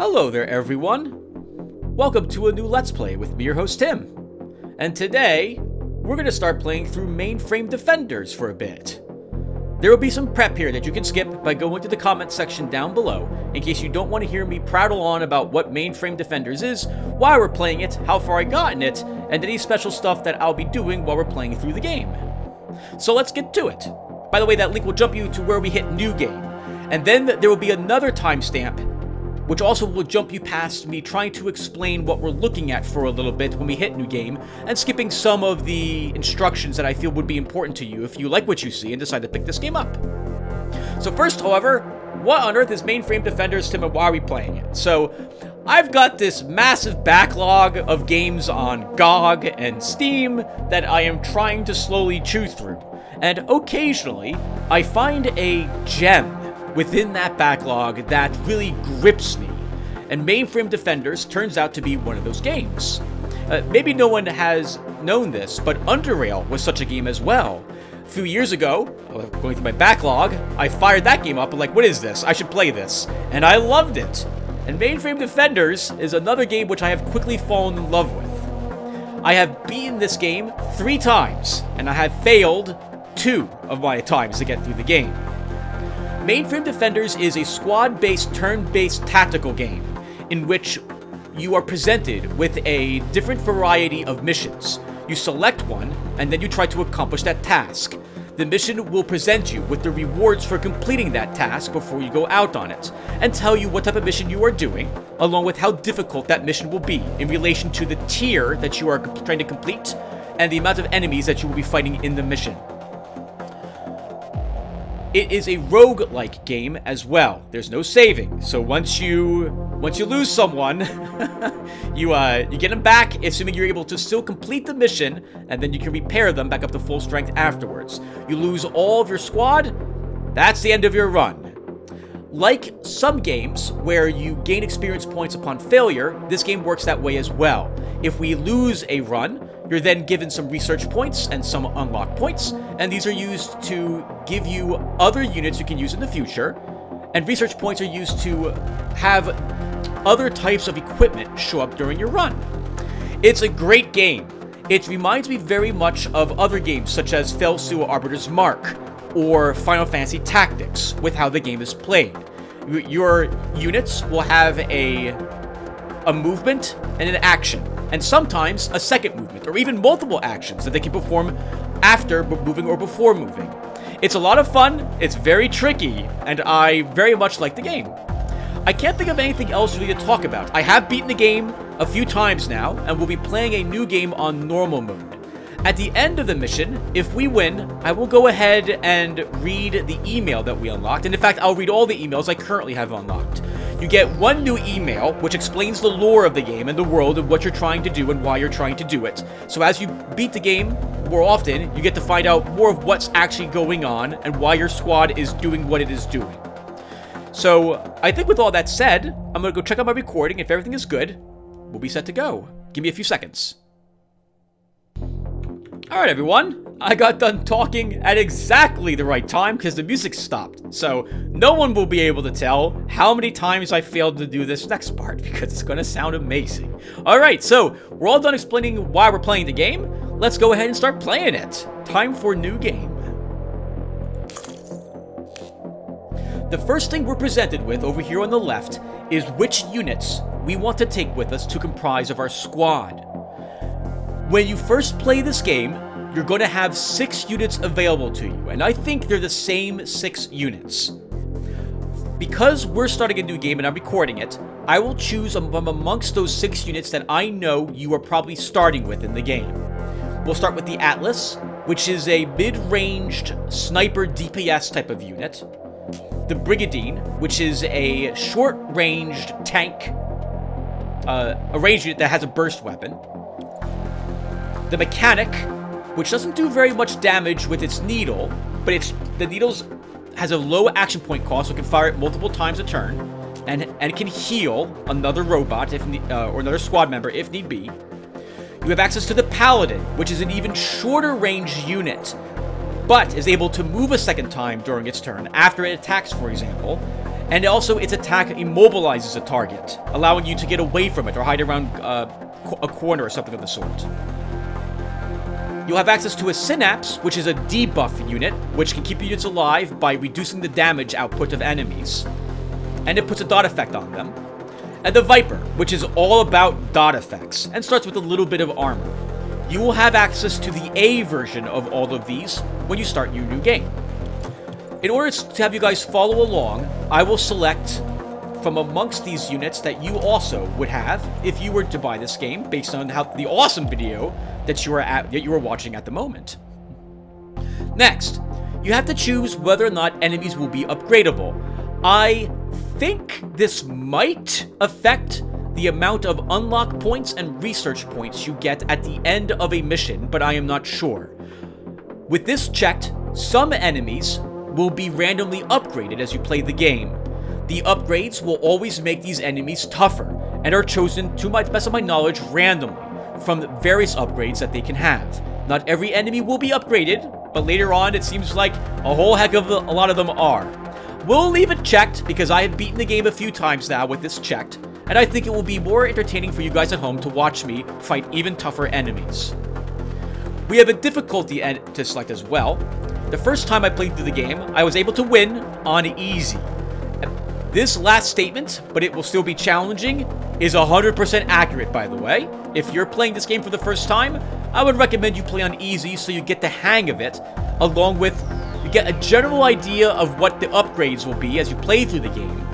Hello there, everyone. Welcome to a new Let's Play with me, your host, Tim. And today, we're going to start playing through Mainframe Defenders for a bit. There will be some prep here that you can skip by going to the comment section down below, in case you don't want to hear me prattle on about what Mainframe Defenders is, why we're playing it, how far I got in it, and any special stuff that I'll be doing while we're playing through the game. So let's get to it. By the way, that link will jump you to where we hit New Game. And then there will be another timestamp which also will jump you past me trying to explain what we're looking at for a little bit when we hit new game, and skipping some of the instructions that I feel would be important to you if you like what you see and decide to pick this game up. So first, however, what on earth is Mainframe Defenders and why are we playing it? So, I've got this massive backlog of games on GOG and Steam that I am trying to slowly chew through. And occasionally, I find a gem within that backlog that really grips me. And Mainframe Defenders turns out to be one of those games. Uh, maybe no one has known this, but Underrail was such a game as well. A few years ago, going through my backlog, I fired that game up and like, what is this? I should play this. And I loved it. And Mainframe Defenders is another game which I have quickly fallen in love with. I have beaten this game three times, and I have failed two of my times to get through the game. Mainframe Defenders is a squad-based, turn-based tactical game in which you are presented with a different variety of missions. You select one, and then you try to accomplish that task. The mission will present you with the rewards for completing that task before you go out on it, and tell you what type of mission you are doing, along with how difficult that mission will be in relation to the tier that you are trying to complete, and the amount of enemies that you will be fighting in the mission. It is a rogue-like game as well. There's no saving. So once you once you lose someone, you uh you get them back, assuming you're able to still complete the mission, and then you can repair them back up to full strength afterwards. You lose all of your squad, that's the end of your run. Like some games where you gain experience points upon failure, this game works that way as well. If we lose a run, you're then given some research points and some unlock points, and these are used to give you other units you can use in the future, and research points are used to have other types of equipment show up during your run. It's a great game. It reminds me very much of other games such as Sewer Arbiter's Mark or Final Fantasy Tactics with how the game is played. Your units will have a a movement and an action and sometimes a second movement, or even multiple actions that they can perform after moving or before moving. It's a lot of fun, it's very tricky, and I very much like the game. I can't think of anything else really to talk about. I have beaten the game a few times now, and will be playing a new game on normal mode. At the end of the mission, if we win, I will go ahead and read the email that we unlocked, and in fact, I'll read all the emails I currently have unlocked. You get one new email, which explains the lore of the game and the world and what you're trying to do and why you're trying to do it. So as you beat the game more often, you get to find out more of what's actually going on and why your squad is doing what it is doing. So, I think with all that said, I'm going to go check out my recording. If everything is good, we'll be set to go. Give me a few seconds. Alright everyone, I got done talking at exactly the right time because the music stopped. So no one will be able to tell how many times I failed to do this next part because it's going to sound amazing. Alright, so we're all done explaining why we're playing the game. Let's go ahead and start playing it. Time for new game. The first thing we're presented with over here on the left is which units we want to take with us to comprise of our squad. When you first play this game, you're going to have six units available to you, and I think they're the same six units. Because we're starting a new game and I'm recording it, I will choose from amongst those six units that I know you are probably starting with in the game. We'll start with the Atlas, which is a mid-ranged sniper DPS type of unit. The Brigandine, which is a short-ranged tank, uh, a range unit that has a burst weapon. The Mechanic, which doesn't do very much damage with its needle, but it's the needle's has a low action point cost, so it can fire it multiple times a turn, and and can heal another robot if uh, or another squad member if need be. You have access to the Paladin, which is an even shorter range unit, but is able to move a second time during its turn after it attacks, for example, And also, its attack immobilizes a target, allowing you to get away from it or hide around uh, a corner or something of the sort. You'll have access to a Synapse, which is a debuff unit, which can keep units alive by reducing the damage output of enemies. And it puts a dot effect on them. And the Viper, which is all about dot effects, and starts with a little bit of armor. You will have access to the A version of all of these when you start your new game. In order to have you guys follow along, I will select from amongst these units that you also would have if you were to buy this game based on how the awesome video that you are at that you are watching at the moment. Next, you have to choose whether or not enemies will be upgradable. I think this might affect the amount of unlock points and research points you get at the end of a mission, but I am not sure. With this checked, some enemies will be randomly upgraded as you play the game. The upgrades will always make these enemies tougher, and are chosen, to my best of my knowledge, randomly, from various upgrades that they can have. Not every enemy will be upgraded, but later on it seems like a whole heck of a, a lot of them are. We'll leave it checked, because I have beaten the game a few times now with this checked, and I think it will be more entertaining for you guys at home to watch me fight even tougher enemies. We have a difficulty to select as well, the first time I played through the game, I was able to win on easy. This last statement, but it will still be challenging, is 100% accurate, by the way. If you're playing this game for the first time, I would recommend you play on easy so you get the hang of it, along with you get a general idea of what the upgrades will be as you play through the game,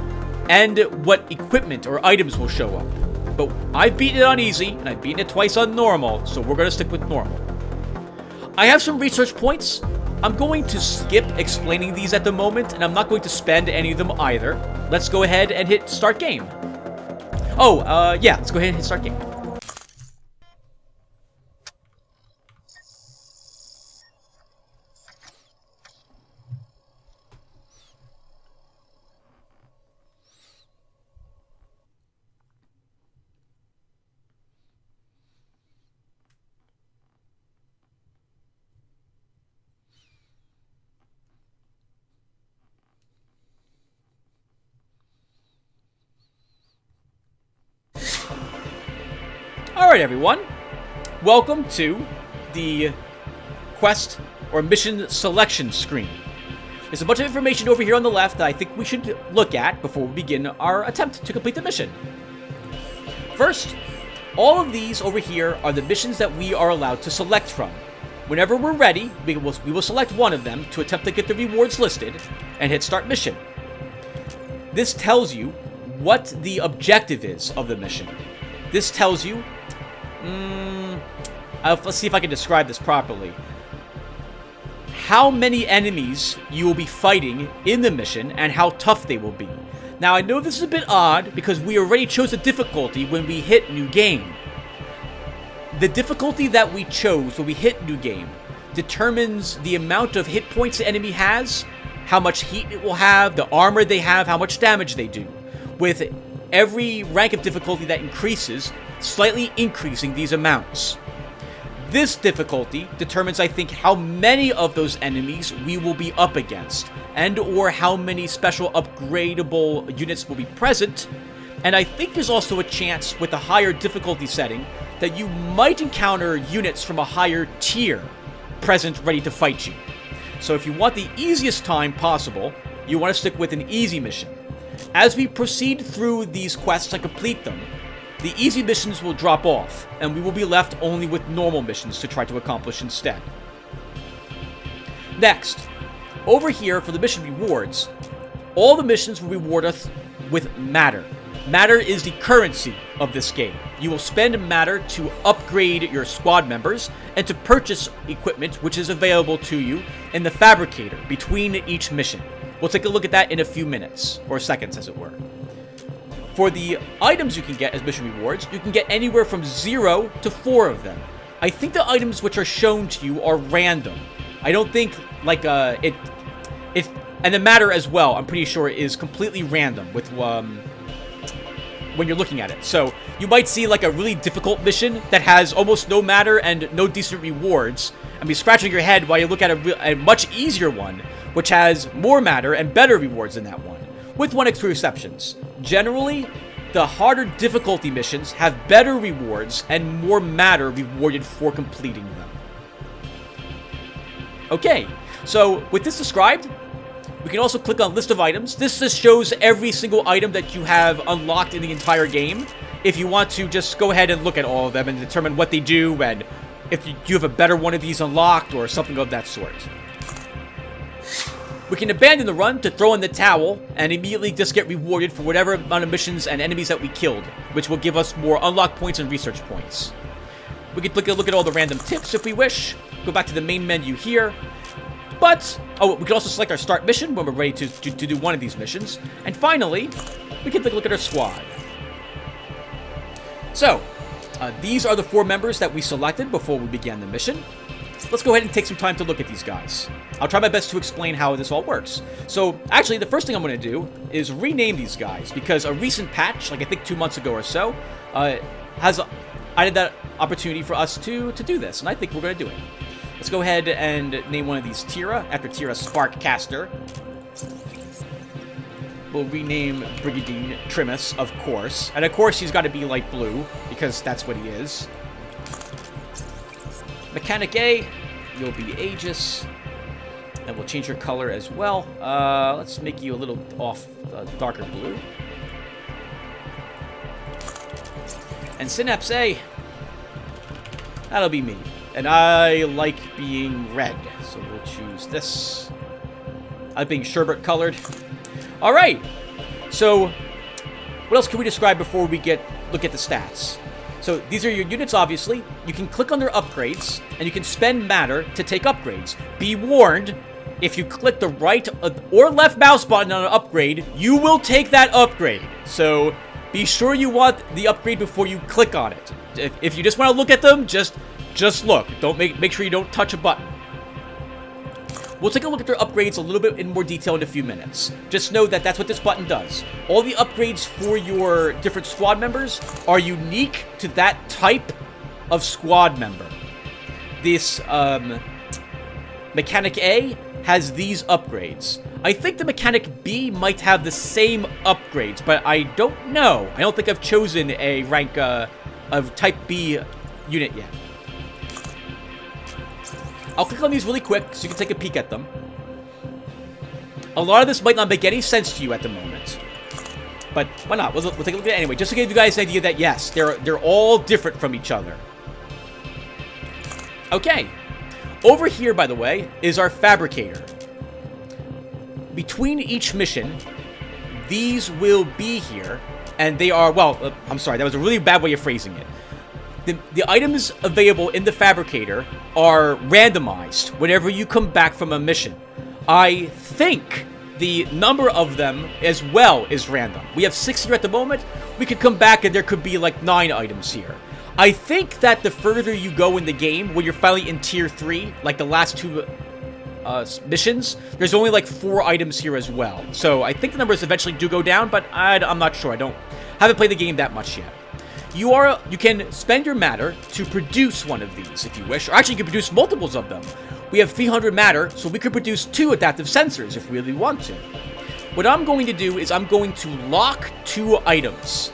and what equipment or items will show up. But I've beaten it on easy, and I've beaten it twice on normal, so we're going to stick with normal. I have some research points, I'm going to skip explaining these at the moment, and I'm not going to spend any of them either. Let's go ahead and hit start game. Oh, uh, yeah, let's go ahead and hit start game. Alright everyone, welcome to the quest or mission selection screen. There's a bunch of information over here on the left that I think we should look at before we begin our attempt to complete the mission. First, all of these over here are the missions that we are allowed to select from. Whenever we're ready, we will, we will select one of them to attempt to get the rewards listed and hit start mission. This tells you what the objective is of the mission. This tells you Mm, let's see if I can describe this properly. How many enemies you will be fighting in the mission and how tough they will be. Now, I know this is a bit odd because we already chose a difficulty when we hit New Game. The difficulty that we chose when we hit New Game determines the amount of hit points the enemy has, how much heat it will have, the armor they have, how much damage they do. With every rank of difficulty that increases, slightly increasing these amounts. This difficulty determines, I think, how many of those enemies we will be up against, and or how many special upgradable units will be present, and I think there's also a chance with a higher difficulty setting that you might encounter units from a higher tier present ready to fight you. So if you want the easiest time possible, you want to stick with an easy mission. As we proceed through these quests and complete them, the easy missions will drop off, and we will be left only with normal missions to try to accomplish instead. Next, over here for the mission rewards, all the missions will reward us with matter. Matter is the currency of this game. You will spend matter to upgrade your squad members and to purchase equipment which is available to you in the fabricator between each mission. We'll take a look at that in a few minutes, or seconds as it were. For the items you can get as mission rewards, you can get anywhere from 0 to 4 of them. I think the items which are shown to you are random. I don't think, like, uh, it... it and the matter as well, I'm pretty sure, is completely random with, um... When you're looking at it. So, you might see, like, a really difficult mission that has almost no matter and no decent rewards, and be scratching your head while you look at a, a much easier one, which has more matter and better rewards than that one. with one two exceptions. Generally, the harder difficulty missions have better rewards and more matter rewarded for completing them. Okay, so with this described, we can also click on list of items. This just shows every single item that you have unlocked in the entire game. If you want to just go ahead and look at all of them and determine what they do and if you have a better one of these unlocked or something of that sort. We can abandon the run to throw in the towel and immediately just get rewarded for whatever amount of missions and enemies that we killed, which will give us more unlock points and research points. We can look at, look at all the random tips if we wish, go back to the main menu here, but, oh, we can also select our start mission when we're ready to, to, to do one of these missions. And finally, we can take a look at our squad. So, uh, these are the four members that we selected before we began the mission. Let's go ahead and take some time to look at these guys. I'll try my best to explain how this all works. So, actually, the first thing I'm going to do is rename these guys, because a recent patch, like I think two months ago or so, uh, has added that opportunity for us to, to do this, and I think we're going to do it. Let's go ahead and name one of these Tira, after Tira Sparkcaster. We'll rename Brigandine Trimus, of course. And of course he's got to be light blue, because that's what he is. Mechanic A, you'll be Aegis. And we'll change your color as well. Uh, let's make you a little off uh, darker blue. And Synapse A, that'll be me. And I like being red, so we'll choose this. I like being sherbet colored. All right, so what else can we describe before we get look at the stats? So these are your units, obviously. You can click on their upgrades, and you can spend matter to take upgrades. Be warned, if you click the right or left mouse button on an upgrade, you will take that upgrade. So be sure you want the upgrade before you click on it. If, if you just want to look at them, just just look. Don't make make sure you don't touch a button. We'll take a look at their upgrades a little bit in more detail in a few minutes. Just know that that's what this button does. All the upgrades for your different squad members are unique to that type of squad member. This um, Mechanic A has these upgrades. I think the Mechanic B might have the same upgrades, but I don't know. I don't think I've chosen a rank uh, of Type B unit yet. I'll click on these really quick so you can take a peek at them. A lot of this might not make any sense to you at the moment. But why not? We'll, we'll take a look at it anyway, just to give you guys an idea that, yes, they're, they're all different from each other. Okay. Over here, by the way, is our Fabricator. Between each mission, these will be here, and they are, well, uh, I'm sorry, that was a really bad way of phrasing it the, the items available in the Fabricator are randomized whenever you come back from a mission. I think the number of them as well is random. We have six here at the moment. We could come back and there could be like nine items here. I think that the further you go in the game, when you're finally in tier three, like the last two uh, missions, there's only like four items here as well. So I think the numbers eventually do go down, but I, I'm not sure. I don't haven't played the game that much yet. You are you can spend your matter to produce one of these if you wish, or actually you can produce multiples of them. We have 300 matter, so we could produce two adaptive sensors if we really want to. What I'm going to do is I'm going to lock two items.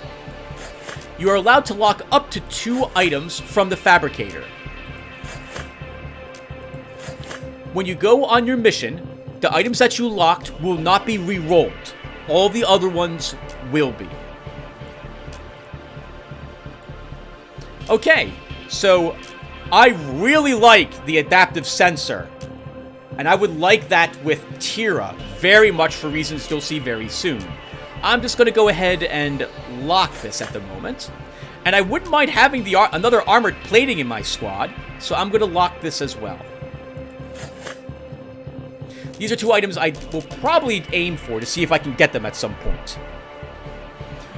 You are allowed to lock up to two items from the fabricator. When you go on your mission, the items that you locked will not be re-rolled. All the other ones will be. Okay, so I really like the adaptive sensor. And I would like that with Tira, very much for reasons you'll see very soon. I'm just going to go ahead and lock this at the moment. And I wouldn't mind having the ar another armored plating in my squad, so I'm going to lock this as well. These are two items I will probably aim for to see if I can get them at some point.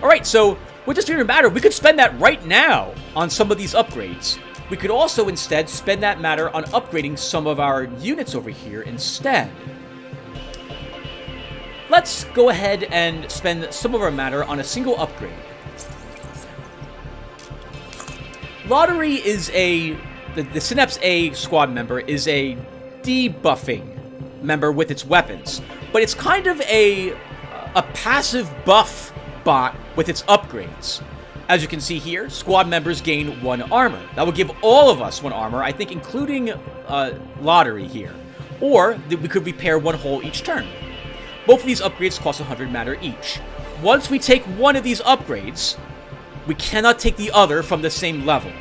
Alright, so with this Streamer Matter, we could spend that right now on some of these upgrades. We could also instead spend that matter on upgrading some of our units over here instead. Let's go ahead and spend some of our matter on a single upgrade. Lotaeri is a... The, the Synapse A squad member is a debuffing member with its weapons. But it's kind of a a passive buff bot with its upgrades. As you can see here, squad members gain one armor. That will give all of us one armor, I think including uh, Lotaeri here. Or we could repair one hole each turn. Both of these upgrades cost 100 matter each. Once we take one of these upgrades, we cannot take the other from the same level.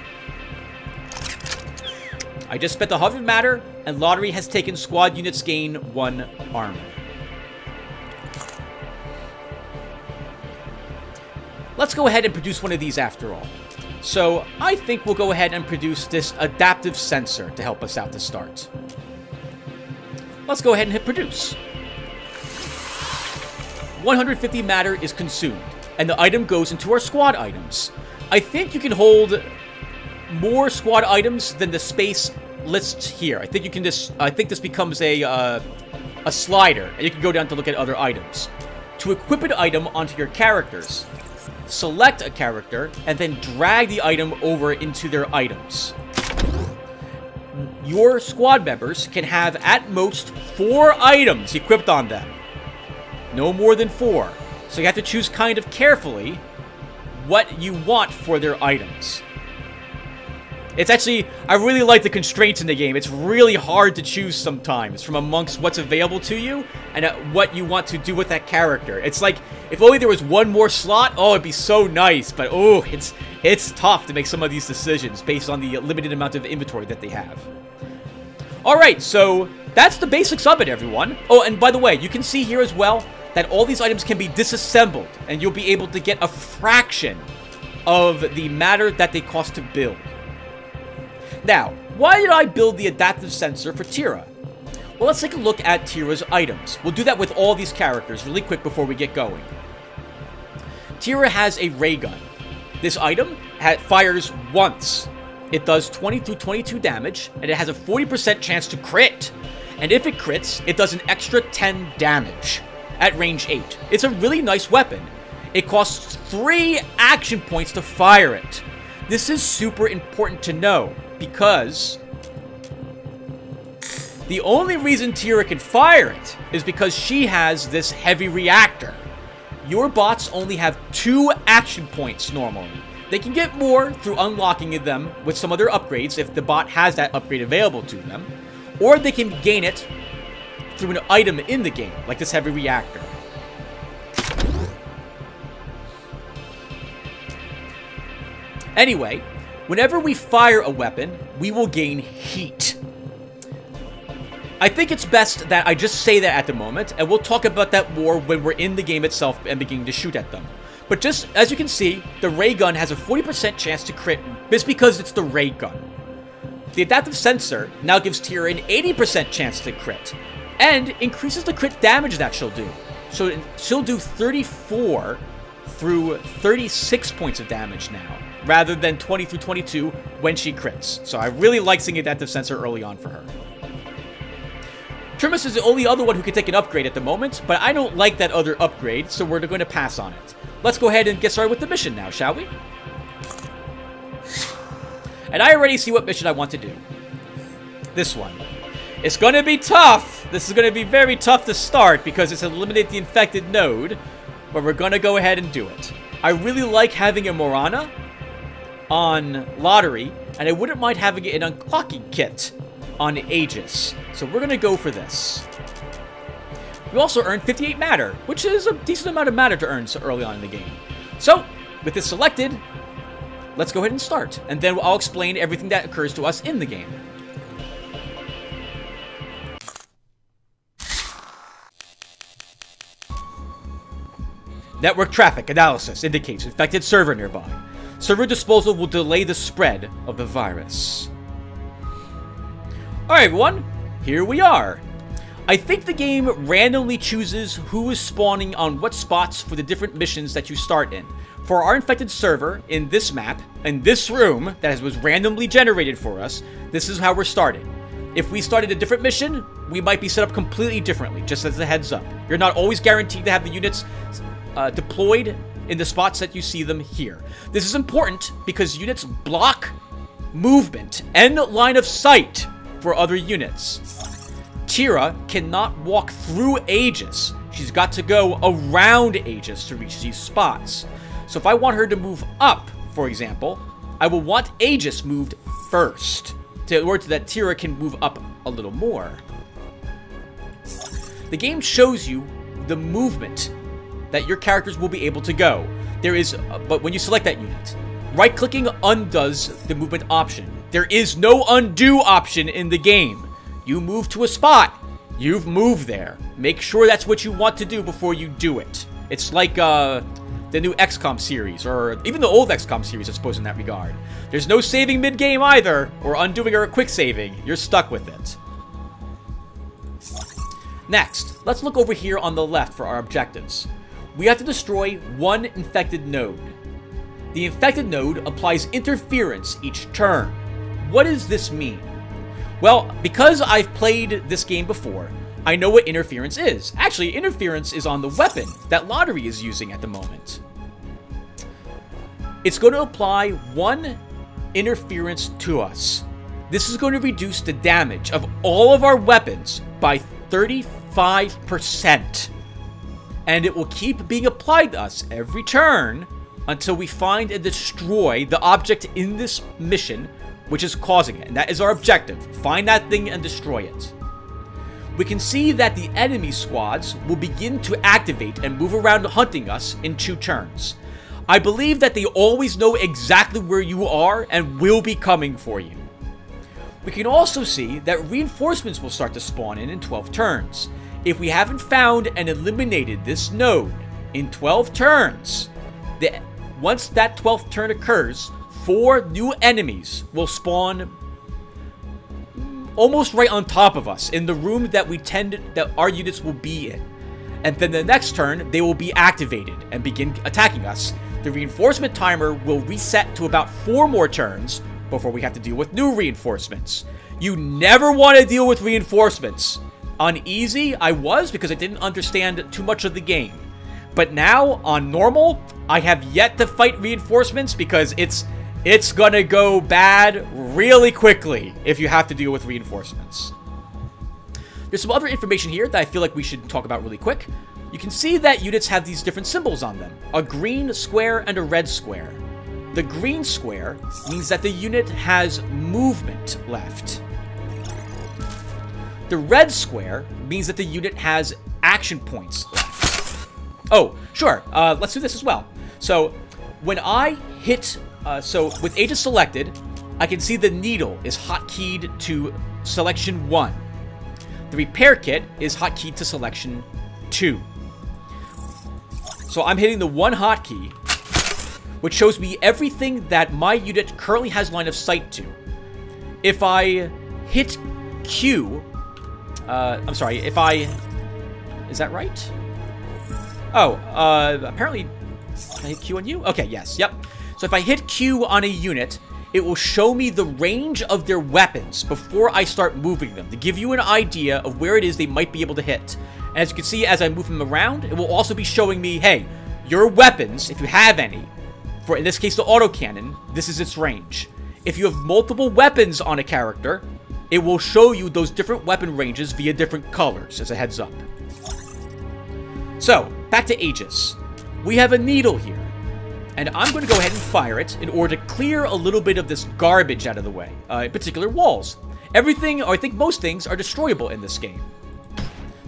I just spent 100 matter, and Lotaeri has taken squad units gain one armor. Let's go ahead and produce one of these after all. So I think we'll go ahead and produce this adaptive sensor to help us out to start. Let's go ahead and hit produce. 150 matter is consumed, and the item goes into our squad items. I think you can hold more squad items than the space lists here. I think you can just, I think this becomes a, uh, a slider, and you can go down to look at other items. To equip an item onto your characters, select a character, and then drag the item over into their items. Your squad members can have at most four items equipped on them. No more than four. So you have to choose kind of carefully what you want for their items. It's actually, I really like the constraints in the game. It's really hard to choose sometimes from amongst what's available to you and uh, what you want to do with that character. It's like, if only there was one more slot, oh, it'd be so nice. But, oh, it's, it's tough to make some of these decisions based on the limited amount of inventory that they have. Alright, so that's the basics of it, everyone. Oh, and by the way, you can see here as well that all these items can be disassembled, and you'll be able to get a fraction of the matter that they cost to build. Now, why did I build the adaptive sensor for Tira? Well, let's take a look at Tira's items. We'll do that with all these characters really quick before we get going. Tira has a ray gun. This item fires once. It does 20 through 22 damage, and it has a 40% chance to crit. And if it crits, it does an extra 10 damage at range 8. It's a really nice weapon. It costs 3 action points to fire it. This is super important to know because the only reason Tira can fire it is because she has this heavy reactor. Your bots only have two action points normally. They can get more through unlocking them with some other upgrades if the bot has that upgrade available to them, or they can gain it through an item in the game, like this heavy reactor. Anyway, Whenever we fire a weapon, we will gain heat. I think it's best that I just say that at the moment, and we'll talk about that more when we're in the game itself and beginning to shoot at them. But just, as you can see, the ray gun has a 40% chance to crit just because it's the ray gun. The adaptive sensor now gives Tira an 80% chance to crit, and increases the crit damage that she'll do. So she'll do 34 through 36 points of damage now rather than 20 through 22 when she crits. So I really like seeing Adaptive Sensor early on for her. Trimus is the only other one who can take an upgrade at the moment, but I don't like that other upgrade, so we're going to pass on it. Let's go ahead and get started with the mission now, shall we? And I already see what mission I want to do. This one. It's going to be tough. This is going to be very tough to start because it's eliminate the infected node, but we're going to go ahead and do it. I really like having a Morana on Lotaeri, and I wouldn't mind having an unclocking kit on Aegis. So we're going to go for this. We also earned 58 matter, which is a decent amount of matter to earn so early on in the game. So, with this selected, let's go ahead and start. And then I'll explain everything that occurs to us in the game. Network traffic analysis indicates infected server nearby. Server disposal will delay the spread of the virus. Alright everyone, here we are. I think the game randomly chooses who is spawning on what spots for the different missions that you start in. For our infected server, in this map, in this room that was randomly generated for us, this is how we're starting. If we started a different mission, we might be set up completely differently, just as a heads up. You're not always guaranteed to have the units uh, deployed in the spots that you see them here. This is important because units block movement and line of sight for other units. Tira cannot walk through Aegis. she's got to go around Aegis to reach these spots. So if I want her to move up, for example, I will want Aegis moved first, to, in order that Tira can move up a little more. The game shows you the movement that your characters will be able to go. There is, but when you select that unit, right-clicking undoes the movement option. There is no undo option in the game. You move to a spot, you've moved there. Make sure that's what you want to do before you do it. It's like uh, the new XCOM series, or even the old XCOM series, I suppose, in that regard. There's no saving mid-game either, or undoing or quick saving. You're stuck with it. Next, let's look over here on the left for our objectives. We have to destroy one infected node. The infected node applies interference each turn. What does this mean? Well, because I've played this game before, I know what interference is. Actually, interference is on the weapon that Lotaeri is using at the moment. It's going to apply one interference to us. This is going to reduce the damage of all of our weapons by 35%. And it will keep being applied to us every turn until we find and destroy the object in this mission which is causing it. And that is our objective. Find that thing and destroy it. We can see that the enemy squads will begin to activate and move around hunting us in two turns. I believe that they always know exactly where you are and will be coming for you. We can also see that reinforcements will start to spawn in in 12 turns. If we haven't found and eliminated this node in 12 turns, the, once that 12th turn occurs, four new enemies will spawn almost right on top of us in the room that we tend that our units will be in. And then the next turn, they will be activated and begin attacking us. The reinforcement timer will reset to about four more turns before we have to deal with new reinforcements. You never want to deal with reinforcements. On easy, I was because I didn't understand too much of the game. But now, on normal, I have yet to fight reinforcements because it's it's gonna go bad really quickly if you have to deal with reinforcements. There's some other information here that I feel like we should talk about really quick. You can see that units have these different symbols on them. A green square and a red square. The green square means that the unit has movement left. The red square means that the unit has action points left. Oh, sure, uh, let's do this as well. So, when I hit uh, so with Aegis selected, I can see the needle is hotkeyed to selection 1. The repair kit is hotkeyed to selection 2. So I'm hitting the one hotkey, which shows me everything that my unit currently has line of sight to. If I hit Q, uh, I'm sorry, if I, is that right? Oh, uh, apparently, I hit Q on you? Okay, yes, yep. So if I hit Q on a unit, it will show me the range of their weapons before I start moving them to give you an idea of where it is they might be able to hit. And as you can see, as I move them around, it will also be showing me, hey, your weapons, if you have any, for in this case the autocannon, this is its range. If you have multiple weapons on a character, it will show you those different weapon ranges via different colors, as a heads up. So, back to Aegis. We have a needle here. And I'm going to go ahead and fire it in order to clear a little bit of this garbage out of the way, uh, in particular walls. Everything, or I think most things, are destroyable in this game.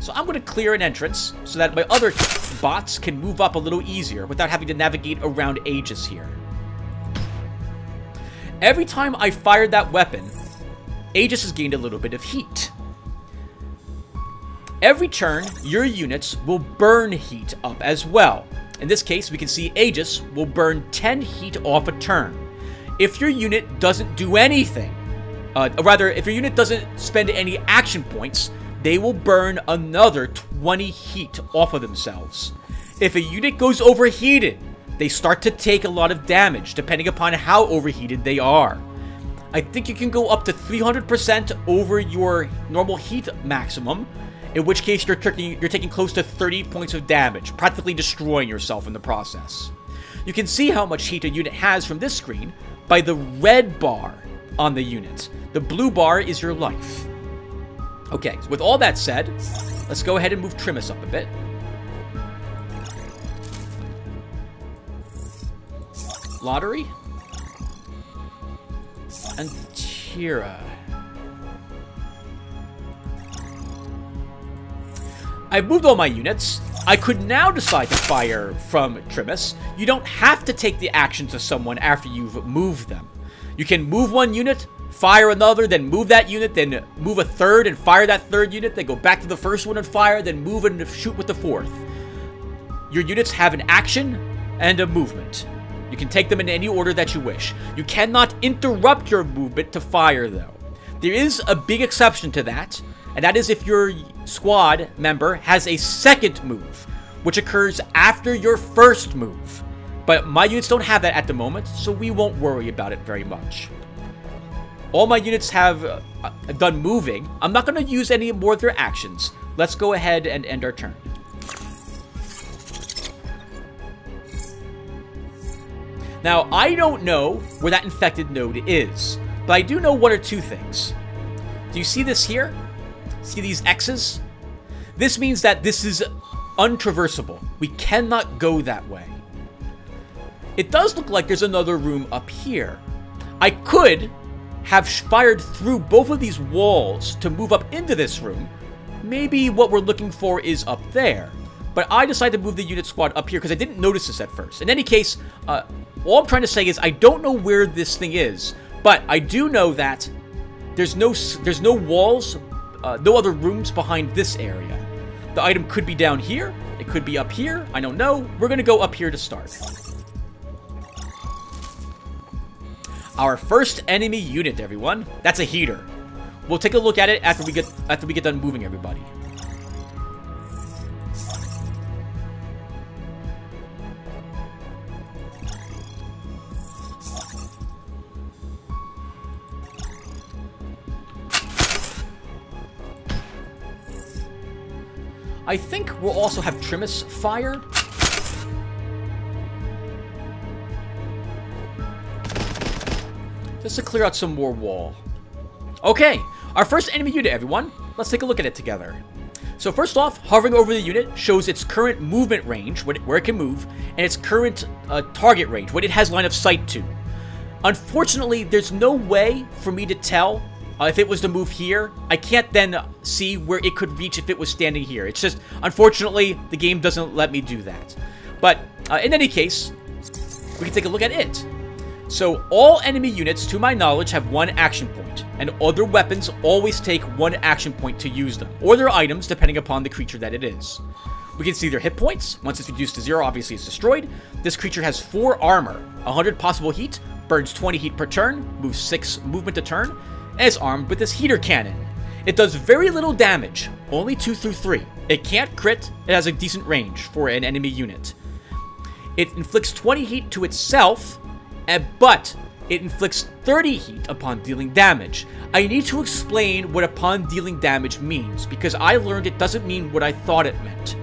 So I'm going to clear an entrance so that my other bots can move up a little easier without having to navigate around Aegis here. Every time I fired that weapon, Aegis has gained a little bit of heat. Every turn, your units will burn heat up as well, in this case, we can see Aegis will burn 10 heat off a turn. If your unit doesn't do anything, uh, rather, if your unit doesn't spend any action points, they will burn another 20 heat off of themselves. If a unit goes overheated, they start to take a lot of damage, depending upon how overheated they are. I think you can go up to 300% over your normal heat maximum, in which case you're, you're taking close to 30 points of damage, practically destroying yourself in the process. You can see how much heat a unit has from this screen by the red bar on the unit. The blue bar is your life. Okay, so with all that said, let's go ahead and move Trimus up a bit. Lotaeri? And Tira. I've moved all my units. I could now decide to fire from Trimus. You don't have to take the action to someone after you've moved them. You can move one unit, fire another, then move that unit, then move a third and fire that third unit, then go back to the first one and fire, then move and shoot with the fourth. Your units have an action and a movement. You can take them in any order that you wish. You cannot interrupt your movement to fire, though. There is a big exception to that, and that is if your squad member has a second move, which occurs after your first move. But my units don't have that at the moment, so we won't worry about it very much. All my units have uh, done moving. I'm not going to use any more of their actions. Let's go ahead and end our turn. Now, I don't know where that infected node is, but I do know one or two things. Do you see this here? See these X's? This means that this is untraversable. We cannot go that way. It does look like there's another room up here. I could have fired through both of these walls to move up into this room. Maybe what we're looking for is up there. But I decided to move the unit squad up here because I didn't notice this at first. In any case, uh, all I'm trying to say is I don't know where this thing is, but I do know that there's no there's no walls, uh, no other rooms behind this area. The item could be down here. It could be up here. I don't know. We're going to go up here to start. Our first enemy unit, everyone. That's a heater. We'll take a look at it after we get after we get done moving everybody. I think we'll also have Trimus fire. Just to clear out some more wall. Okay, our first enemy unit, everyone. Let's take a look at it together. So first off, hovering over the unit shows its current movement range, where it can move, and its current uh, target range, what it has line of sight to. Unfortunately, there's no way for me to tell uh, if it was to move here, I can't then see where it could reach if it was standing here. It's just, unfortunately, the game doesn't let me do that. But uh, in any case, we can take a look at it. So all enemy units, to my knowledge, have one action point, and other weapons always take one action point to use them, or their items, depending upon the creature that it is. We can see their hit points. Once it's reduced to zero, obviously it's destroyed. This creature has 4 armor, 100 possible heat, burns 20 heat per turn, moves 6 movement a turn, and is armed with this heater cannon. It does very little damage, only 2 through 3. It can't crit, it has a decent range for an enemy unit. It inflicts 20 heat to itself, but it inflicts 30 heat upon dealing damage. I need to explain what upon dealing damage means, because I learned it doesn't mean what I thought it meant.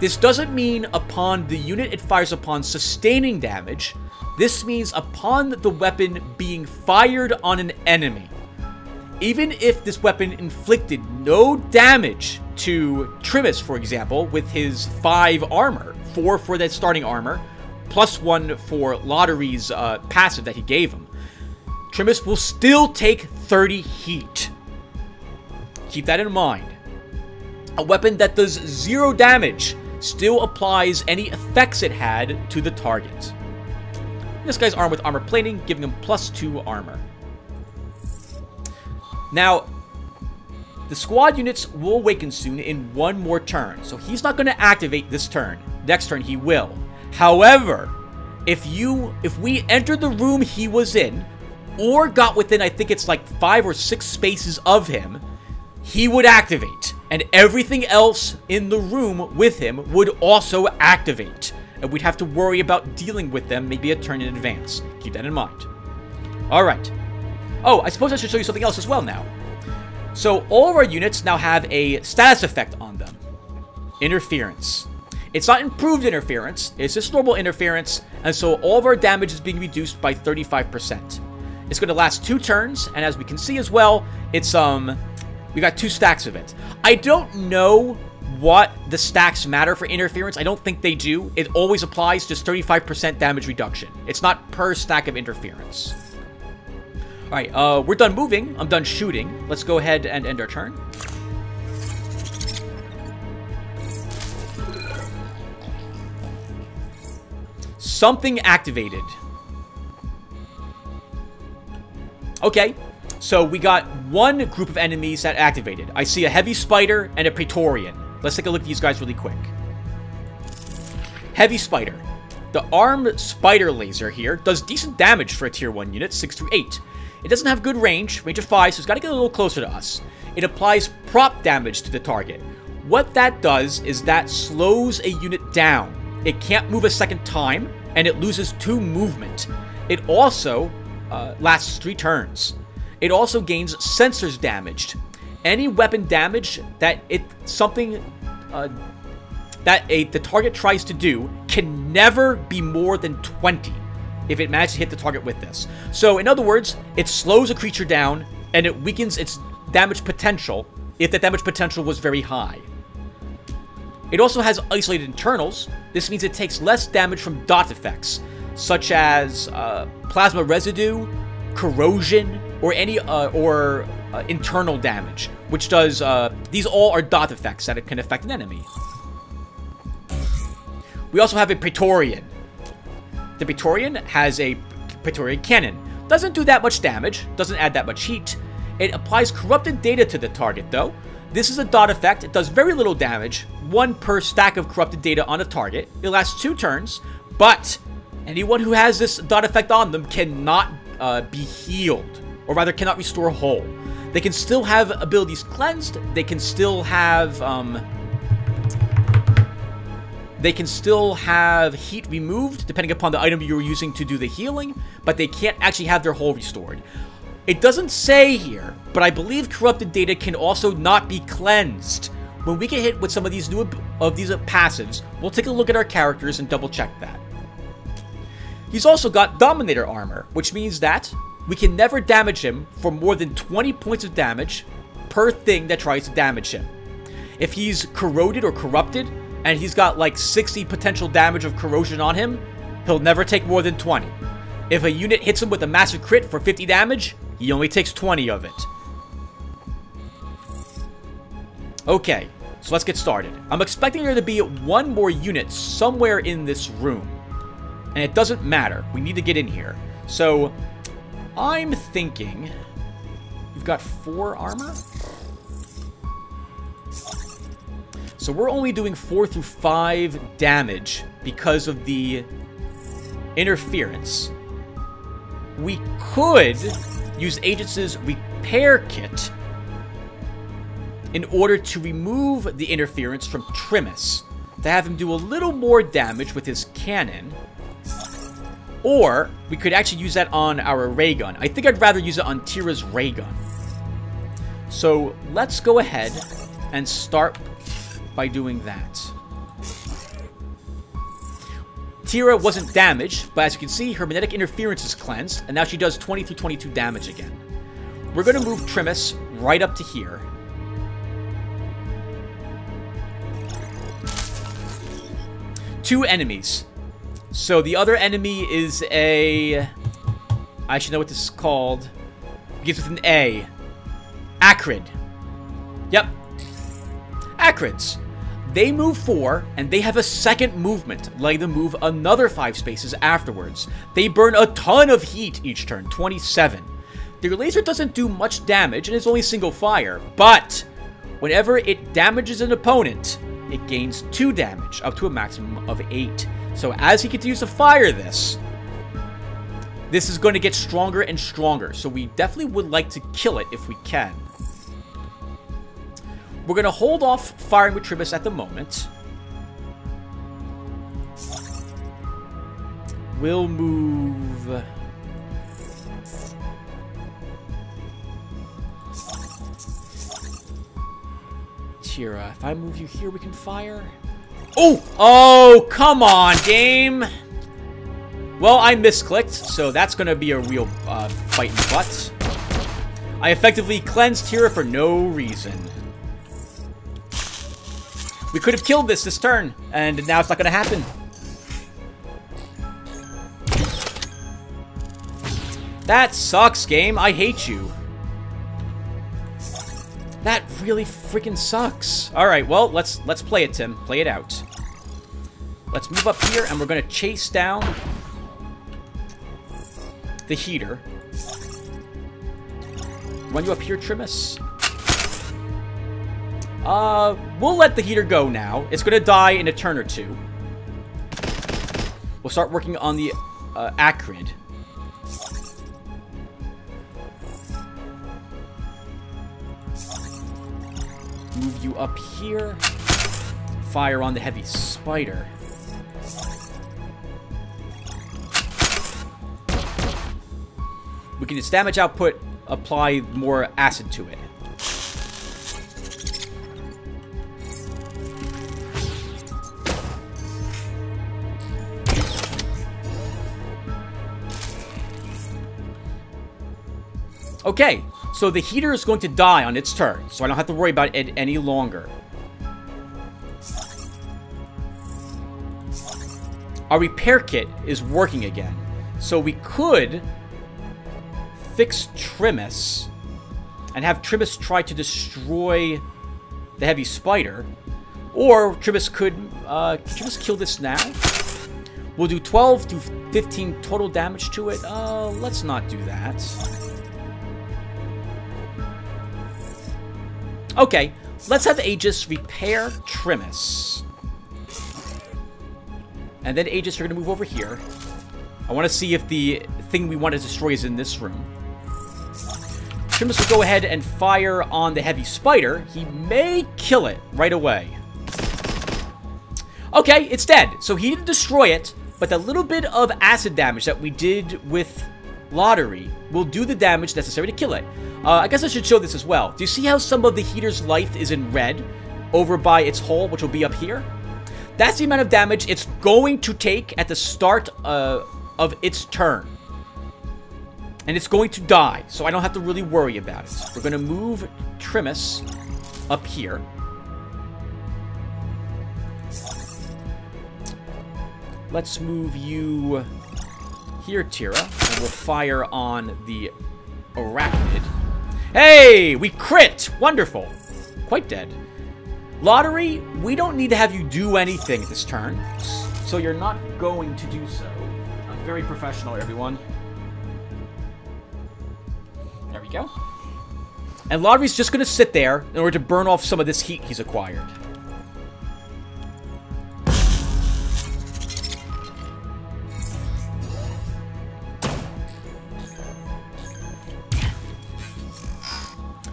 This doesn't mean upon the unit it fires upon sustaining damage, this means upon the weapon being fired on an enemy. Even if this weapon inflicted no damage to Trimus, for example, with his 5 armor, 4 for that starting armor, plus 1 for Lotaeri's uh, passive that he gave him, Trimus will still take 30 heat. Keep that in mind. A weapon that does 0 damage still applies any effects it had to the target. This guy's armed with armor plating, giving him plus 2 armor. Now, the squad units will awaken soon in one more turn, so he's not going to activate this turn. Next turn, he will. However, if you if we enter the room he was in, or got within, I think it's like five or six spaces of him, he would activate. And everything else in the room with him would also activate. And we'd have to worry about dealing with them maybe a turn in advance. Keep that in mind. Alright. Oh, I suppose I should show you something else as well now. So all of our units now have a status effect on them. Interference. It's not improved interference, it's just normal interference, and so all of our damage is being reduced by 35%. It's going to last two turns, and as we can see as well, it's, um, we got two stacks of it. I don't know what the stacks matter for interference. I don't think they do. It always applies just 35% damage reduction. It's not per stack of interference. All right, uh, we're done moving. I'm done shooting. Let's go ahead and end our turn. Something activated. Okay, so we got one group of enemies that activated. I see a heavy spider and a Praetorian. Let's take a look at these guys really quick. Heavy spider. The armed spider laser here does decent damage for a tier 1 unit, 6 through 8. It doesn't have good range, range of 5, so it's got to get a little closer to us. It applies prop damage to the target. What that does is that slows a unit down. It can't move a second time, and it loses 2 movement. It also uh, lasts 3 turns. It also gains sensors damaged. Any weapon damage that it something uh, that a the target tries to do can never be more than 20 if it manages to hit the target with this. So in other words, it slows a creature down and it weakens its damage potential if that damage potential was very high. It also has isolated internals. This means it takes less damage from dot effects, such as uh, plasma residue, corrosion, or any uh, or uh, internal damage, which does uh, these all are dot effects that it can affect an enemy. We also have a Praetorian. The Praetorian has a Praetorian cannon. Doesn't do that much damage, doesn't add that much heat. It applies corrupted data to the target though. This is a dot effect, it does very little damage, one per stack of corrupted data on a target. It lasts two turns, but anyone who has this dot effect on them cannot uh, be healed, or rather cannot restore whole. They can still have abilities cleansed, they can still have, um, they can still have heat removed, depending upon the item you're using to do the healing, but they can't actually have their whole restored. It doesn't say here, but I believe corrupted data can also not be cleansed. When we get hit with some of these new of these passives, we'll take a look at our characters and double check that. He's also got Dominator armor, which means that we can never damage him for more than 20 points of damage per thing that tries to damage him. If he's corroded or corrupted, and he's got like 60 potential damage of corrosion on him, he'll never take more than 20. If a unit hits him with a massive crit for 50 damage, he only takes 20 of it. Okay, so let's get started. I'm expecting there to be one more unit somewhere in this room. And it doesn't matter. We need to get in here. So, I'm thinking... You've got four armor? So we're only doing 4 through 5 damage because of the interference. We could use Aegis's repair kit in order to remove the interference from Trimus, to have him do a little more damage with his cannon. Or, we could actually use that on our ray gun. I think I'd rather use it on Tira's ray gun. So, let's go ahead and start by doing that. Tira wasn't damaged, but as you can see, her magnetic interference is cleansed, and now she does 20 through 22 damage again. We're going to move Trimus right up to here. Two enemies. So the other enemy is a... I should know what this is called. It begins with an A. Acrid. Yep. Acrids. They move four, and they have a second movement, letting them move another five spaces afterwards. They burn a ton of heat each turn, 27. Their laser doesn't do much damage, and it's only single fire, but whenever it damages an opponent, it gains 2 damage, up to a maximum of 8. So as he continues to fire this, this is going to get stronger and stronger, so we definitely would like to kill it if we can. We're going to hold off firing with Trimus at the moment. We'll move... Tira, if I move you here, we can fire? Oh! Oh, come on, game! Well, I misclicked, so that's going to be a real uh, fight in the butt. I effectively cleansed Tira for no reason. We could have killed this this turn, and now it's not to happen. That sucks, game. I hate you. That really freaking sucks. All right, well, let's let's play it, Tim. Play it out. Let's move up here, and we're to chase down the heater. Run you up here, Trimus. Uh, we'll let the heater go now. It's to die in a turn or two. We'll start working on the uh, Acrid. Move you up here. Fire on the heavy spider. We can just damage output, apply more acid to it. Okay, so the heater is going to die on its turn, so I don't have to worry about it any longer. Our repair kit is working again, so we could fix Trimus and have Trimus try to destroy the heavy spider, or Trimus could, uh, Trimus kill this now? We'll do 12 to 15 total damage to it. Uh, let's not do that. Okay, let's have Aegis repair Trimus. And then Aegis, you're going to move over here. I want to see if the thing we want to destroy is in this room. Trimus will go ahead and fire on the heavy spider. He may kill it right away. Okay, it's dead. So he didn't destroy it, but the little bit of acid damage that we did with Lotaeri will do the damage necessary to kill it. Uh, I guess I should show this as well. Do you see how some of the heater's life is in red over by its hole, which will be up here? That's the amount of damage it's going to take at the start uh, of its turn. And it's going to die, so I don't have to really worry about it. We're going to move Trimus up here. Let's move you here, Tira, and we'll fire on the Arachnid. Hey, we crit! Wonderful. Quite dead. Lotaeri, we don't need to have you do anything this turn, so you're not going to do so. I'm very professional, everyone. There we go. And Lotaeri's just going to sit there in order to burn off some of this heat he's acquired.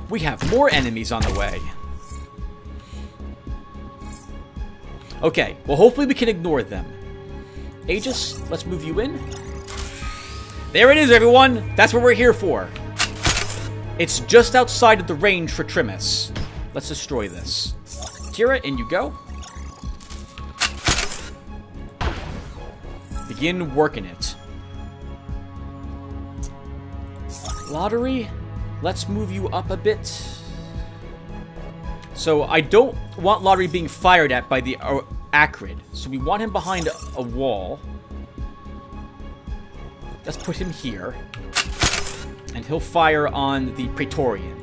We have more enemies on the way. Okay, well hopefully we can ignore them. Aegis, let's move you in. There it is, everyone! That's what we're here for. It's just outside of the range for Trimus. Let's destroy this. Tira, in you go. Begin working it. Lotaeri? Let's move you up a bit. So I don't want Lotaeri being fired at by the uh, Acrid. So we want him behind a wall. Let's put him here. And he'll fire on the Praetorian.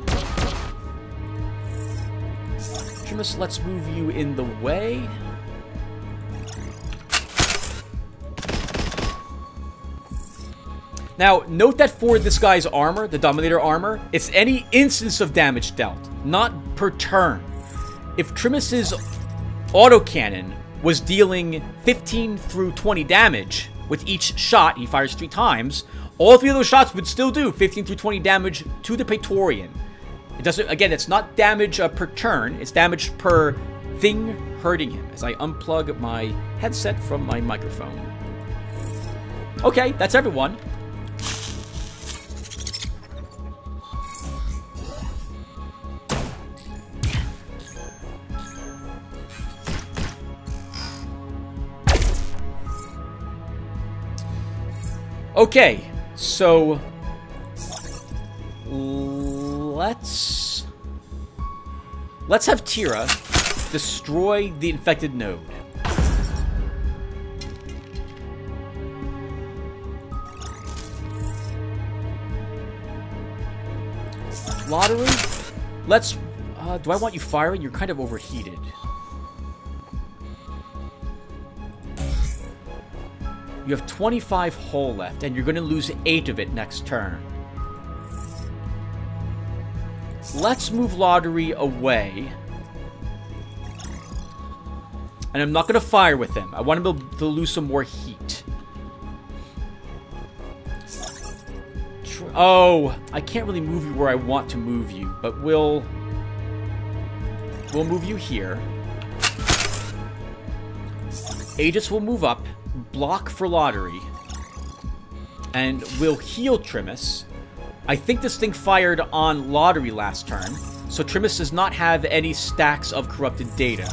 Trimus, let's move you in the way. Now, note that for this guy's armor, the Dominator armor, it's any instance of damage dealt, not per turn. If Trimus's autocannon was dealing 15 through 20 damage with each shot, he fires three times, all three of those shots would still do 15 through 20 damage to the Praetorian. It doesn't, again, it's not damage uh, per turn, it's damage per thing hurting him as I unplug my headset from my microphone. Okay, that's everyone. Okay, so let's let's have Tira destroy the infected node. Lotaeri? Let's... Uh, do I want you firing? You're kind of overheated. You have 25 hull left, and you're going to lose 8 of it next turn. Let's move Lotaeri away. And I'm not going to fire with him. I want him to lose some more heat. Oh, I can't really move you where I want to move you, but we'll... We'll move you here. Aegis will move up, block for Lotaeri, and we'll heal Trimus. I think this thing fired on Lotaeri last turn, so Trimus does not have any stacks of corrupted data.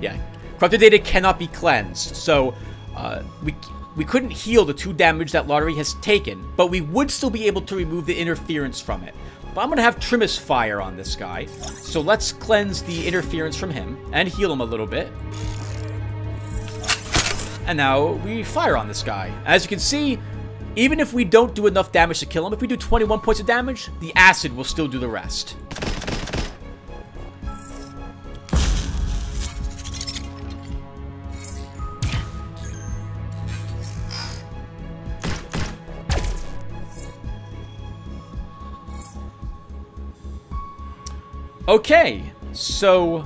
Yeah, corrupted data cannot be cleansed, so uh, we we couldn't heal the two damage that Lotaeri has taken, but we would still be able to remove the interference from it. But I'm going to have Trimus fire on this guy, so let's cleanse the interference from him and heal him a little bit. And now we fire on this guy. As you can see, even if we don't do enough damage to kill him, if we do 21 points of damage, the acid will still do the rest. Okay, so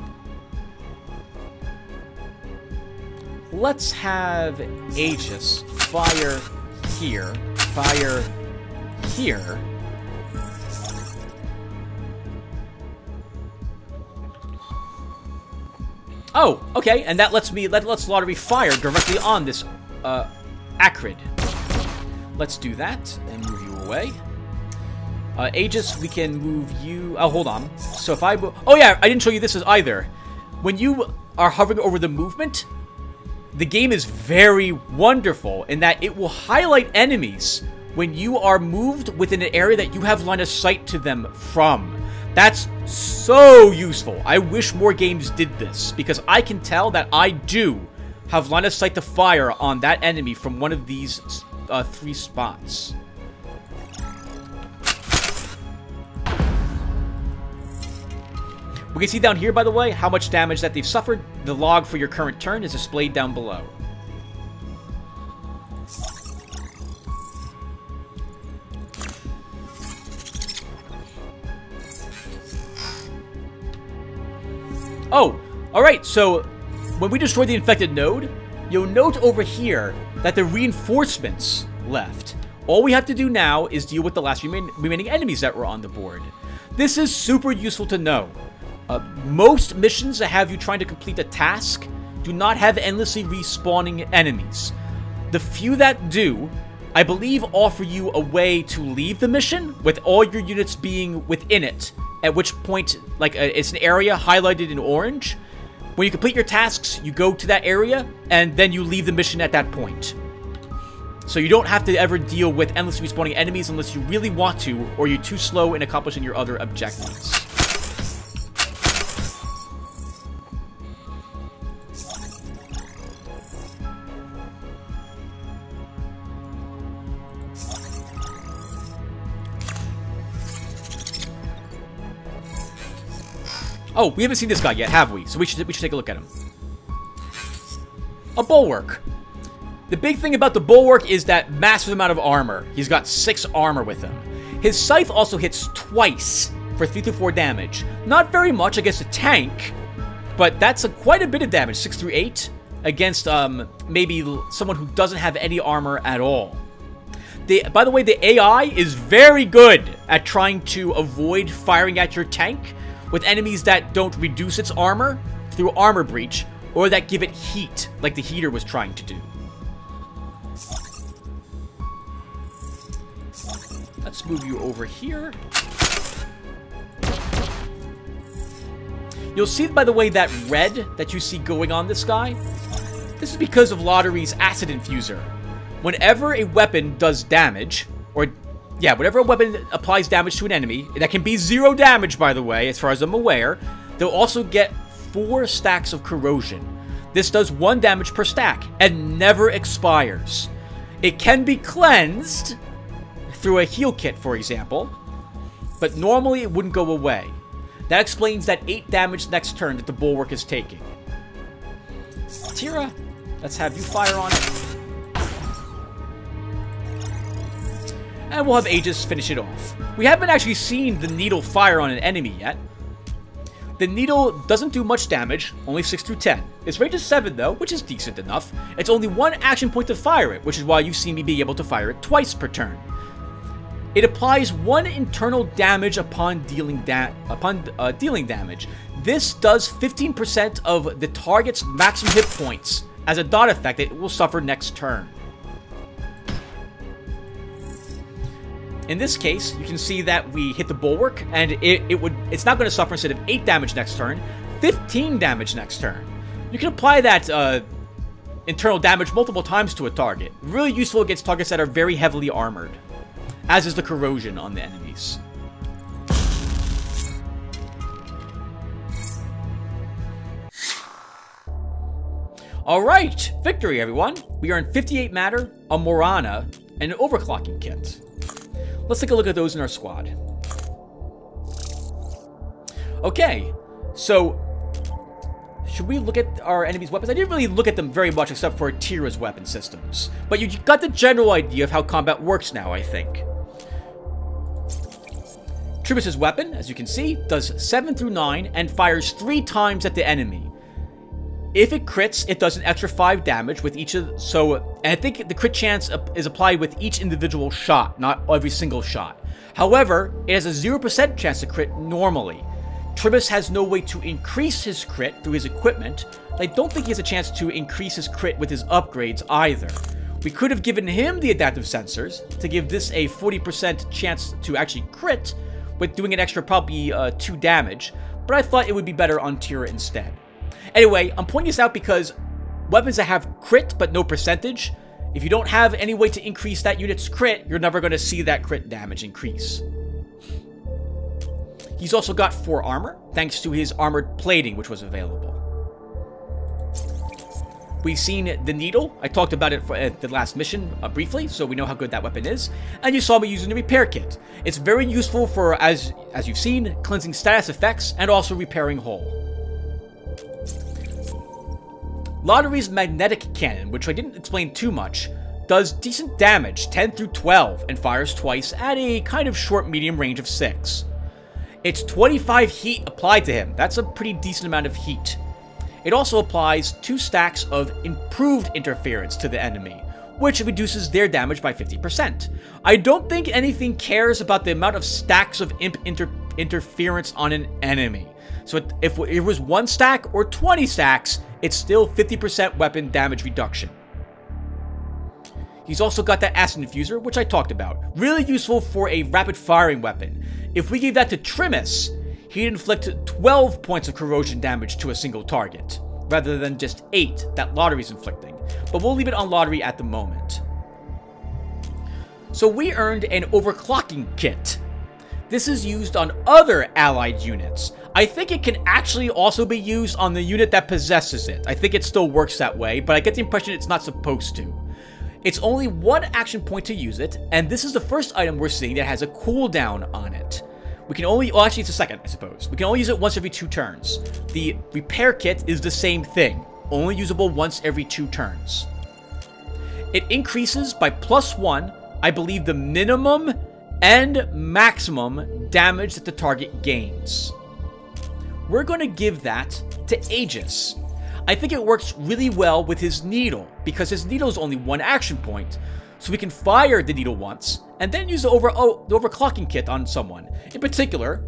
let's have Aegis fire here, fire here. Oh, okay, and that lets me let lets Lotaeri fire directly on this uh, Acrid. Let's do that and move you away. Uh, Aegis, we can move you... Oh, hold on. So if I... Oh, yeah, I didn't show you this as either. When you are hovering over the movement, the game is very wonderful in that it will highlight enemies when you are moved within an area that you have line of sight to them from. That's so useful. I wish more games did this, because I can tell that I do have line of sight to fire on that enemy from one of these uh, three spots. We can see down here, by the way, how much damage that they've suffered. The log for your current turn is displayed down below. Oh, alright, so when we destroy the infected node, you'll note over here that the reinforcements left. All we have to do now is deal with the last remain remaining enemies that were on the board. This is super useful to know. Uh, most missions that have you trying to complete a task do not have endlessly respawning enemies. The few that do, I believe offer you a way to leave the mission with all your units being within it, at which point, like, uh, it's an area highlighted in orange. When you complete your tasks, you go to that area, and then you leave the mission at that point. So you don't have to ever deal with endlessly respawning enemies unless you really want to, or you're too slow in accomplishing your other objectives. Oh, we haven't seen this guy yet, have we? So we should we should take a look at him. A bulwark. The big thing about the bulwark is that massive amount of armor. He's got six armor with him. His scythe also hits twice for three to four damage. Not very much against a tank, but that's a, quite a bit of damage. Six through eight against um, maybe someone who doesn't have any armor at all. The, by the way, the AI is very good at trying to avoid firing at your tank with enemies that don't reduce its armor through armor breach, or that give it heat, like the heater was trying to do. Let's move you over here. You'll see, by the way, that red that you see going on this guy. This is because of Lotaeri's Acid Infuser. Whenever a weapon does damage, or yeah, whenever a weapon applies damage to an enemy, that can be zero damage, by the way, as far as I'm aware, they'll also get 4 stacks of corrosion. This does 1 damage per stack and never expires. It can be cleansed through a heal kit, for example, but normally it wouldn't go away. That explains that 8 damage next turn that the Bulwark is taking. Tira, let's have you fire on it. And we'll have Aegis finish it off. We haven't actually seen the needle fire on an enemy yet. The needle doesn't do much damage, only 6 through 10. Its range is 7 though, which is decent enough. It's only one action point to fire it, which is why you've seen me be able to fire it twice per turn. It applies one internal damage upon dealing da upon uh, dealing damage. This does 15% of the target's maximum hit points as a dot effect that it will suffer next turn. In this case, you can see that we hit the bulwark, and it, it would it's not going to suffer instead of 8 damage next turn, 15 damage next turn. You can apply that uh, internal damage multiple times to a target. Really useful against targets that are very heavily armored, as is the corrosion on the enemies. Alright, victory everyone! We in 58 matter, a Morana, and an overclocking kit. Let's take a look at those in our squad. Okay, so should we look at our enemy's weapons? I didn't really look at them very much except for Tira's weapon systems. But you got the general idea of how combat works now, I think. Trimus's weapon, as you can see, does 7 through 9 and fires 3 times at the enemy. If it crits, it does an extra 5 damage with each of... So, and I think the crit chance is applied with each individual shot, not every single shot. However, it has a 0% chance to crit normally. Trimus has no way to increase his crit through his equipment. I don't think he has a chance to increase his crit with his upgrades either. We could have given him the adaptive sensors to give this a 40% chance to actually crit with doing an extra probably uh, 2 damage, but I thought it would be better on Tira instead. Anyway, I'm pointing this out because weapons that have crit but no percentage, if you don't have any way to increase that unit's crit, you're never going to see that crit damage increase. He's also got 4 armor, thanks to his armored plating, which was available. We've seen the needle. I talked about it for uh, the last mission uh, briefly, so we know how good that weapon is. And you saw me using the repair kit. It's very useful for, as, as you've seen, cleansing status effects and also repairing hull. Lotaeri's magnetic cannon, which I didn't explain too much, does decent damage, 10 through 12, and fires twice at a kind of short medium range of 6. It's 25 heat applied to him, that's a pretty decent amount of heat. It also applies 2 stacks of improved interference to the enemy, which reduces their damage by 50%. I don't think anything cares about the amount of stacks of imp inter interference on an enemy. So if it was 1 stack or 20 stacks, it's still 50% weapon damage reduction. He's also got that acid infuser, which I talked about. Really useful for a rapid firing weapon. If we gave that to Trimus, he'd inflict 12 points of corrosion damage to a single target, rather than just 8 that Lotaeri's inflicting. But we'll leave it on Lotaeri at the moment. So we earned an overclocking kit. This is used on other allied units. I think it can actually also be used on the unit that possesses it. I think it still works that way, but I get the impression it's not supposed to. It's only one action point to use it, and this is the first item we're seeing that has a cooldown on it. We can only, well actually it's a second, I suppose. We can only use it once every two turns. The repair kit is the same thing, only usable once every two turns. It increases by plus one, I believe the minimum and maximum damage that the target gains. We're going to give that to Aegis. I think it works really well with his needle, because his needle is only one action point, so we can fire the needle once, and then use the, over, oh, the overclocking kit on someone. In particular,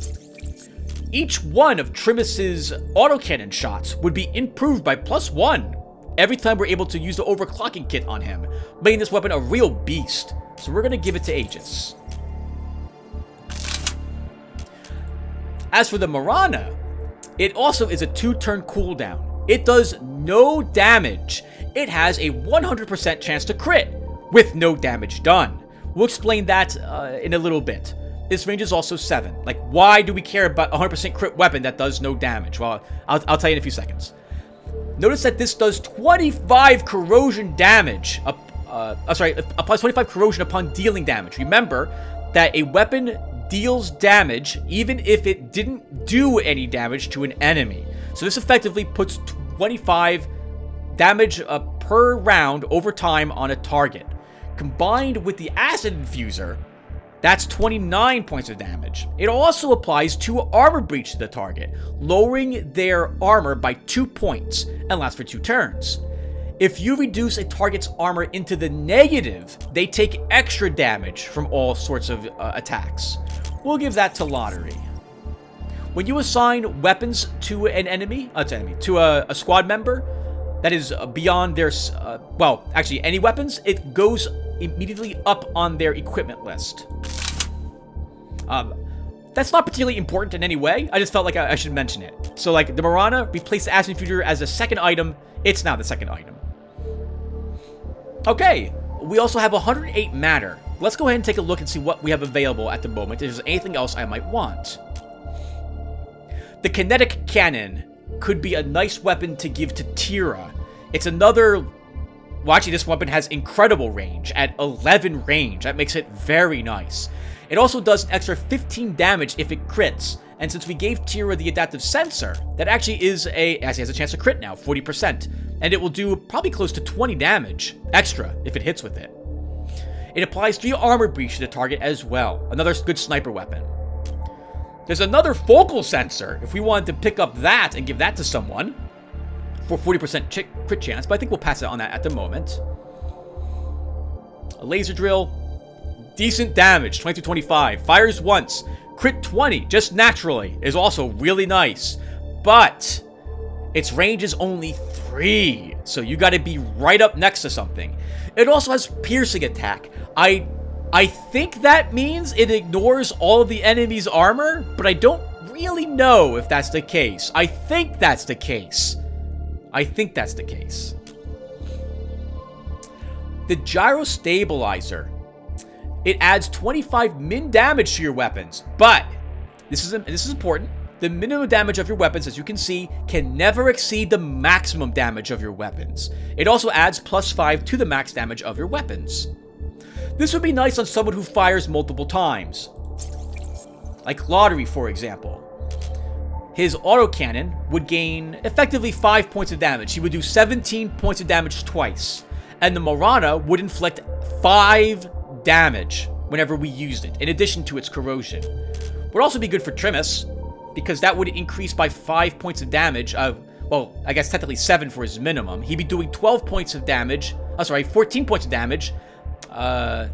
each one of Trimus's autocannon shots would be improved by plus one every time we're able to use the overclocking kit on him, making this weapon a real beast. So we're going to give it to Aegis. As for the Marana, it also is a two-turn cooldown. It does no damage. It has a 100% chance to crit, with no damage done. We'll explain that uh, in a little bit. This range is also 7. Like, why do we care about 100% crit weapon that does no damage? Well, I'll, I'll tell you in a few seconds. Notice that this does 25 corrosion damage. Uh, oh, sorry, applies 25 corrosion upon dealing damage. Remember that a weapon deals damage even if it didn't do any damage to an enemy. So this effectively puts 25 damage uh, per round over time on a target. Combined with the acid infuser, that's 29 points of damage. It also applies to armor breach to the target, lowering their armor by 2 points, and lasts for 2 turns. If you reduce a target's armor into the negative, they take extra damage from all sorts of uh, attacks. We'll give that to Lotaeri. When you assign weapons to an enemy, uh, to, enemy, to a, a squad member that is beyond their, uh, well, actually any weapons, it goes immediately up on their equipment list. Um, that's not particularly important in any way. I just felt like I, I should mention it. So, like, the Marana replaced the Acid Infuser as a second item. It's now the second item. Okay, we also have 108 matter. Let's go ahead and take a look and see what we have available at the moment. If there's anything else I might want. The Kinetic Cannon could be a nice weapon to give to Tira. It's another well, this weapon has incredible range at 11 range. That makes it very nice. It also does an extra 15 damage if it crits. And since we gave Tira the adaptive sensor, that actually is a As he has a chance to crit now, 40%. And it will do probably close to 20 damage extra if it hits with it. It applies 3 armor breach to the target as well. Another good sniper weapon. There's another focal sensor, if we wanted to pick up that and give that to someone for 40% crit chance, but I think we'll pass it on that at the moment. A laser drill, decent damage, 22-25. Fires once, crit 20, just naturally, is also really nice. But its range is only 3, so you gotta be right up next to something. It also has piercing attack. I I think that means it ignores all of the enemy's armor, but I don't really know if that's the case. I think that's the case. I think that's the case. The Gyro Stabilizer. It adds 25 min damage to your weapons, but this is this is important. The minimum damage of your weapons, as you can see, can never exceed the maximum damage of your weapons. It also adds plus 5 to the max damage of your weapons. This would be nice on someone who fires multiple times. Like Lotaeri, for example. His autocannon would gain effectively 5 points of damage. He would do 17 points of damage twice. And the Marana would inflict 5 damage whenever we used it, in addition to its corrosion. Would also be good for Trimus, because that would increase by 5 points of damage of, well, I guess technically 7 for his minimum. He'd be doing 12 points of damage, oh sorry, 14 points of damage, uh,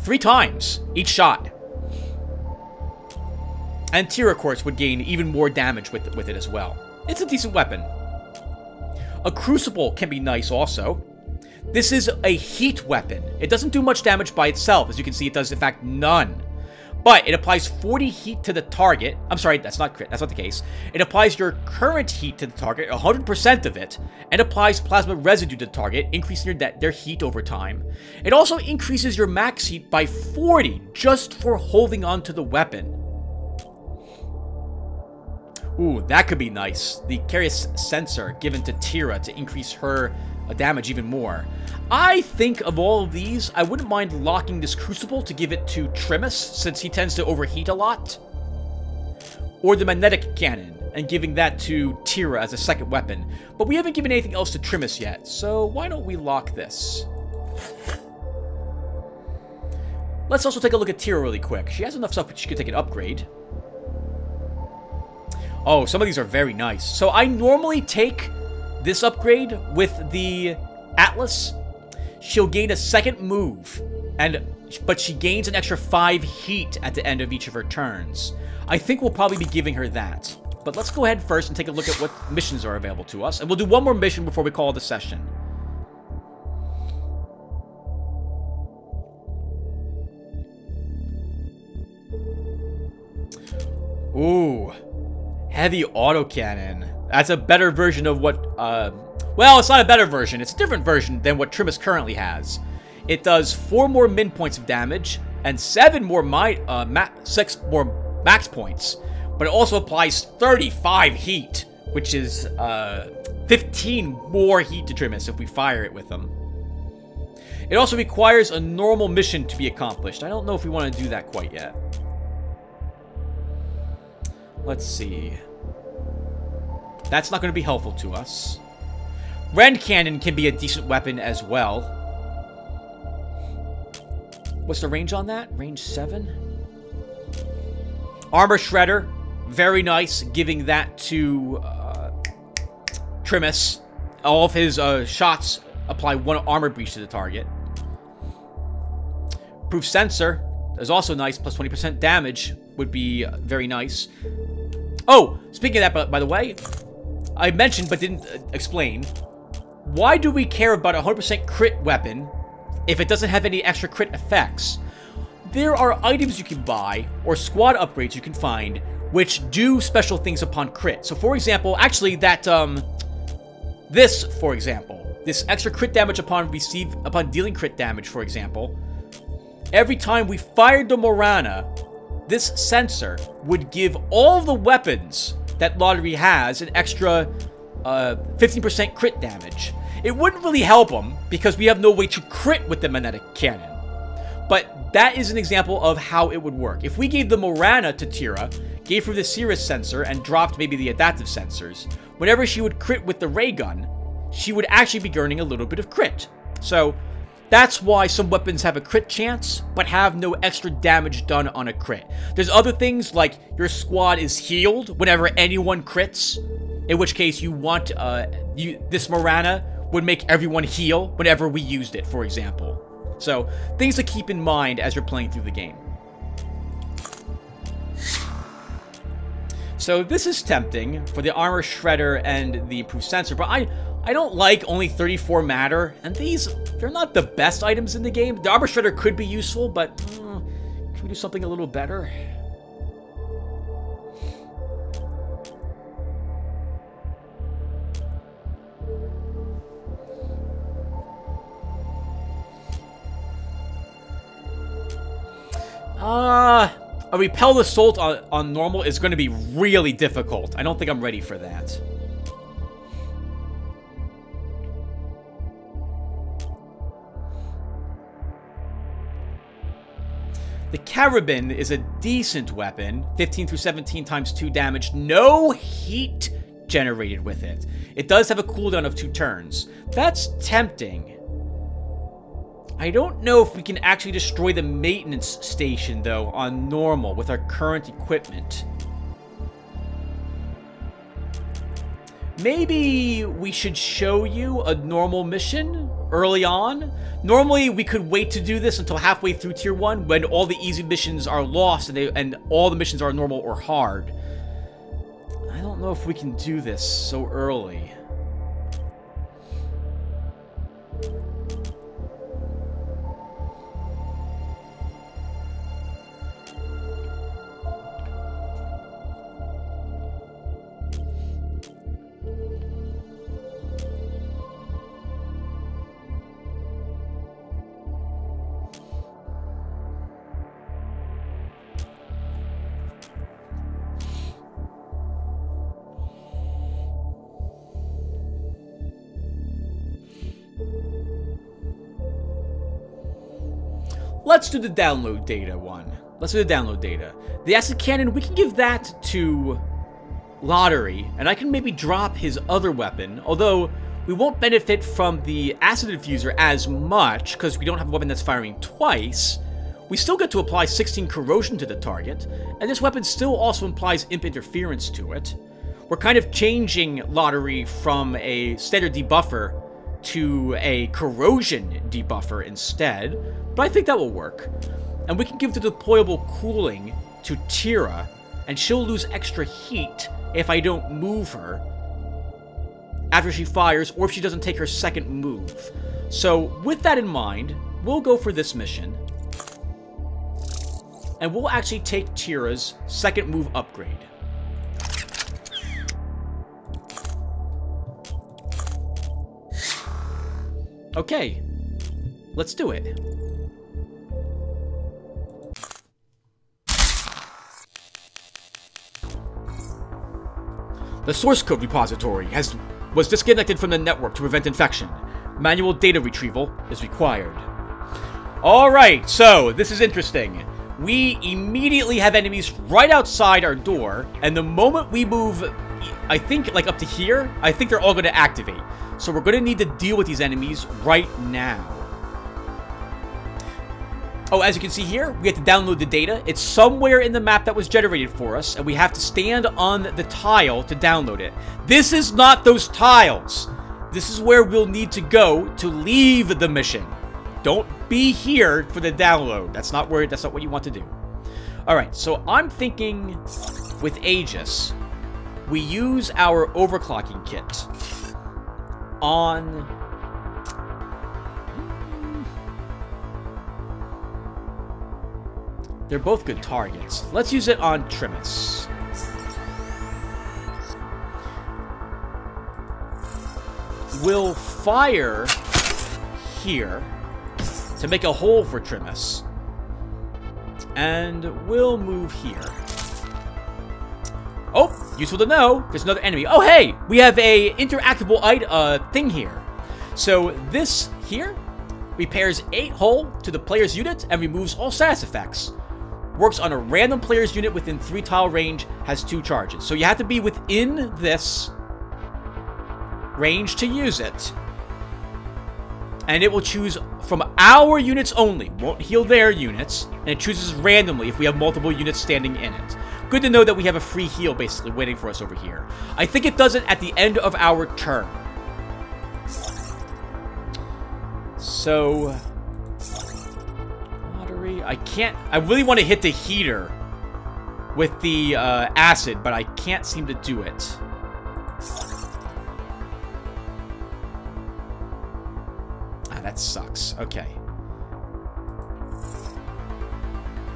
three times each shot. And course, would gain even more damage with, with it as well. It's a decent weapon. A Crucible can be nice also. This is a heat weapon. It doesn't do much damage by itself. As you can see, it does, in fact, none. But it applies 40 heat to the target. I'm sorry, that's not that's not the case. It applies your current heat to the target, 100% of it, and applies plasma residue to the target, increasing their, their heat over time. It also increases your max heat by 40 just for holding onto the weapon. Ooh, that could be nice. The Carious Sensor given to Tira to increase her damage even more. I think of all of these, I wouldn't mind locking this Crucible to give it to Trimus, since he tends to overheat a lot. Or the Magnetic Cannon, and giving that to Tira as a second weapon. But we haven't given anything else to Trimus yet, so why don't we lock this? Let's also take a look at Tira really quick. She has enough stuff that she could take an upgrade. Oh, some of these are very nice. So I normally take this upgrade with the Atlas, she'll gain a second move, and but she gains an extra 5 heat at the end of each of her turns. I think we'll probably be giving her that. But let's go ahead first and take a look at what missions are available to us. And we'll do one more mission before we call the session. Ooh. Heavy autocannon. That's a better version of what, uh, well, it's not a better version. It's a different version than what Trimus currently has. It does 4 more min points of damage, and 7 more my, uh, ma 6 more max points. But it also applies 35 heat, which is uh, 15 more heat to Trimus if we fire it with them. It also requires a normal mission to be accomplished. I don't know if we want to do that quite yet. Let's see. That's not going to be helpful to us. Rend Cannon can be a decent weapon as well. What's the range on that? Range 7? Armor Shredder. Very nice, giving that to uh, Trimus. All of his uh, shots apply one armor breach to the target. Proof Sensor is also nice, plus 20% damage would be very nice. Oh, speaking of that, by the way, I mentioned but didn't uh, explain. Why do we care about a 100% crit weapon if it doesn't have any extra crit effects? There are items you can buy, or squad upgrades you can find, which do special things upon crit. So for example, actually that, um, this, for example, this extra crit damage upon receive, upon dealing crit damage, for example, every time we fired the Morana, this sensor would give all the weapons that Lotaeri has an extra 15% uh, crit damage. It wouldn't really help them because we have no way to crit with the magnetic cannon. But that is an example of how it would work. If we gave the Morana to Tira, gave her the Cirrus sensor, and dropped maybe the adaptive sensors, whenever she would crit with the ray gun, she would actually be earning a little bit of crit. So that's why some weapons have a crit chance, but have no extra damage done on a crit. There's other things like your squad is healed whenever anyone crits, in which case you want, uh, you, this Morana would make everyone heal whenever we used it, for example. So, things to keep in mind as you're playing through the game. So this is tempting for the Armor Shredder and the Improved Sensor, but I, I don't like only 34 matter, and these, they're not the best items in the game. The Armor Shredder could be useful, but uh, can we do something a little better? Uh, a repel assault on, on normal is going to be really difficult. I don't think I'm ready for that. Carabin is a decent weapon, 15 through 17 times 2 damage, no heat generated with it. It does have a cooldown of 2 turns. That's tempting. I don't know if we can actually destroy the maintenance station, though, on normal with our current equipment. Maybe we should show you a normal mission early on. Normally, we could wait to do this until halfway through Tier 1 when all the easy missions are lost and, they, and all the missions are normal or hard. I don't know if we can do this so early. Let's do the download data one. Let's do the download data. The acid cannon, we can give that to Lotaeri, and I can maybe drop his other weapon, although we won't benefit from the acid diffuser as much, because we don't have a weapon that's firing twice. We still get to apply 16 corrosion to the target, and this weapon still also implies imp interference to it. We're kind of changing Lotaeri from a standard debuffer to a corrosion debuffer instead, but I think that will work. And we can give the deployable cooling to Tira, and she'll lose extra heat if I don't move her after she fires or if she doesn't take her second move. So with that in mind, we'll go for this mission. And we'll actually take Tira's second move upgrade. Okay, let's do it. The source code repository has was disconnected from the network to prevent infection. Manual data retrieval is required. Alright, so this is interesting. We immediately have enemies right outside our door, and the moment we move, I think, like up to here, I think they're all going to activate. So we're going to need to deal with these enemies right now. Oh, as you can see here, we have to download the data. It's somewhere in the map that was generated for us, and we have to stand on the tile to download it. This is not those tiles. This is where we'll need to go to leave the mission. Don't be here for the download. That's not where that's not what you want to do. Alright, so I'm thinking with Aegis, we use our overclocking kit on They're both good targets. Let's use it on Trimus. We'll fire here to make a hole for Trimus. And we'll move here. Oh, useful to know. There's another enemy. Oh, hey! We have a interactable uh, thing here. So this here repairs 8 hull to the player's unit and removes all status effects works on a random player's unit within 3 tile range, has 2 charges. So you have to be within this range to use it. And it will choose from our units only, won't heal their units, and it chooses randomly if we have multiple units standing in it. Good to know that we have a free heal basically waiting for us over here. I think it does it at the end of our turn. So, Lotaeri... I can't... I really want to hit the heater with the uh, acid, but I can't seem to do it. Ah, that sucks. Okay.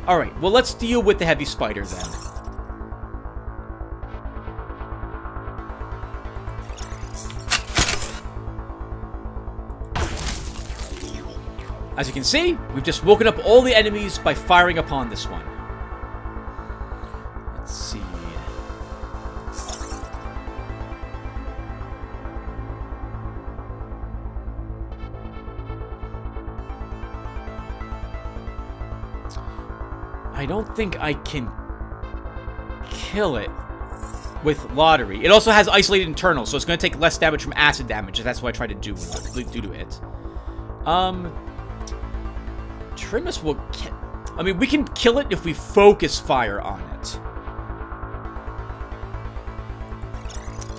Alright, well let's deal with the heavy spider then. As you can see, we've just woken up all the enemies by firing upon this one. Let's see. I don't think I can kill it with Lotaeri. It also has isolated internals, so it's going to take less damage from acid damage. That's what I try to do, do to it. Um, Trimus will I mean, we can kill it if we focus fire on it.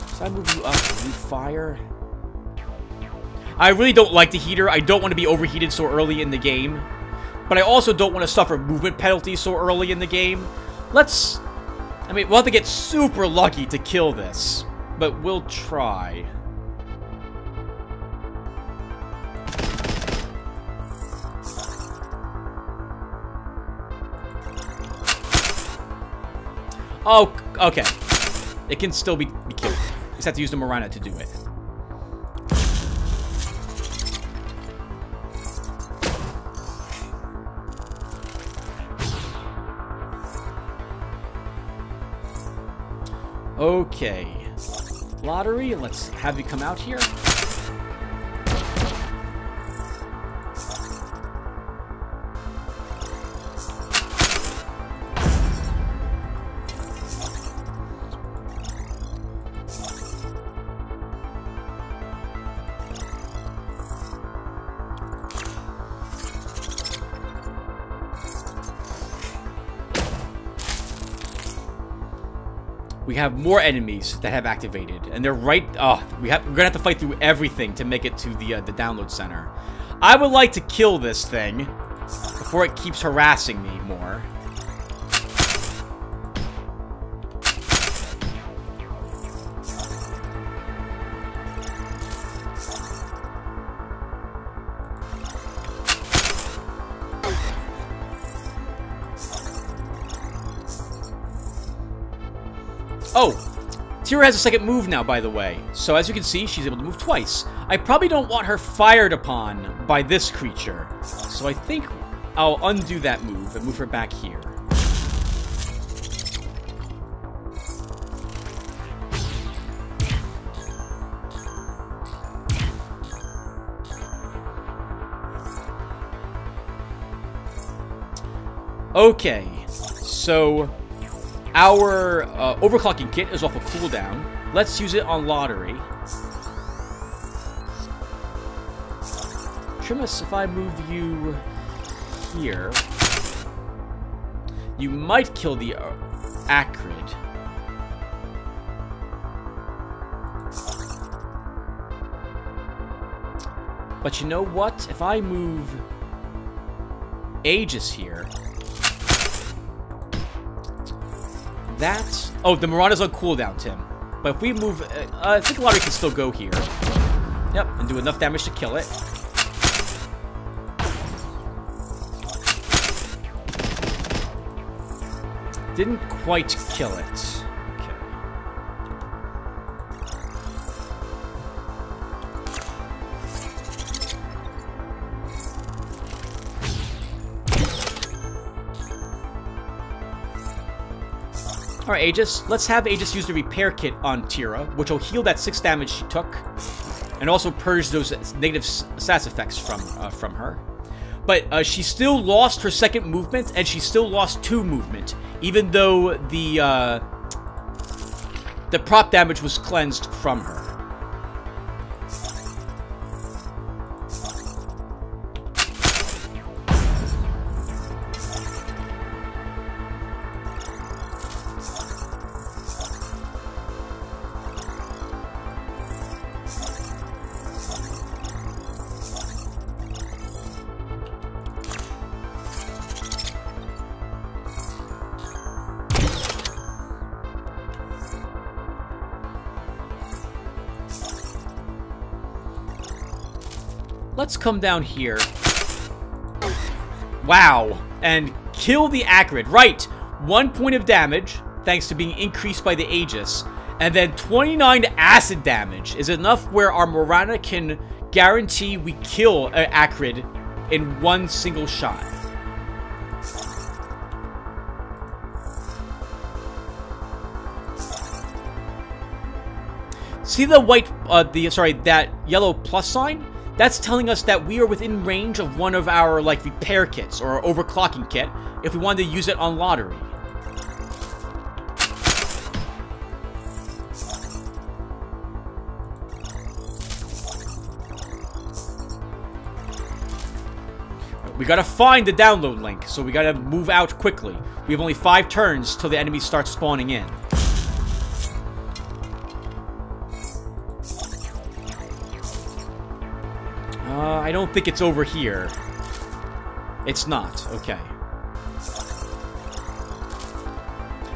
So I move you up, you fire. I really don't like the heater. I don't want to be overheated so early in the game. But I also don't want to suffer movement penalties so early in the game. Let's... I mean, we'll have to get super lucky to kill this. But we'll try. Oh, okay. It can still be, be killed. You just have to use the Morana to do it. Okay. Lotaeri, let's have you come out here. Have more enemies that have activated, and they're right. Oh, we have. We're gonna have to fight through everything to make it to the uh, the download center. I would like to kill this thing before it keeps harassing me more. Oh, Tira has a second move now, by the way. So as you can see, she's able to move twice. I probably don't want her fired upon by this creature. So I think I'll undo that move and move her back here. Okay, so our uh, overclocking kit is off a cooldown. Let's use it on Lotaeri. Trimus, if I move you here, you might kill the uh, Acrid. But you know what? If I move Aegis here, that... Oh, the Morana's on cooldown, Tim. But if we move... Uh, I think Lotaeri can still go here. Yep, and do enough damage to kill it. Didn't quite kill it. Alright, Aegis. Let's have Aegis use the repair kit on Tira, which will heal that 6 damage she took, and also purge those negative stats effects from, uh, from her. But uh, she still lost her second movement, and she still lost 2 movement, even though the, uh, the prop damage was cleansed from her. Come down here. Wow. And kill the Acrid. Right. One point of damage, thanks to being increased by the Aegis. And then 29 acid damage is enough where our Morana can guarantee we kill an Acrid in one single shot. See the white, uh, the, sorry, that yellow plus sign? That's telling us that we are within range of one of our, like, repair kits or overclocking kit if we wanted to use it on Lotaeri. We gotta find the download link, so we gotta move out quickly. We have only five turns till the enemies start spawning in. Uh, I don't think it's over here. It's not. Okay.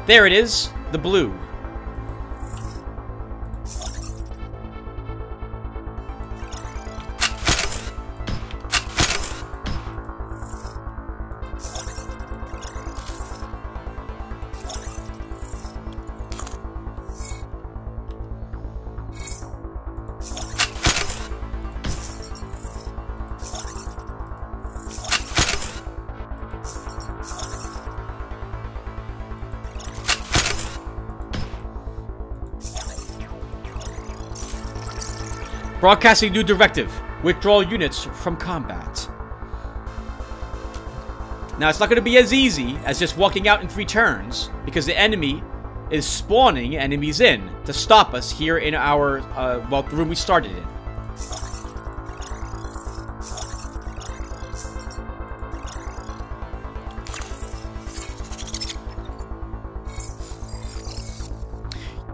There it is. The blue. Broadcasting new directive. Withdraw units from combat. Now, it's not going to be as easy as just walking out in three turns, because the enemy is spawning enemies in to stop us here in our, uh, well, the room we started in.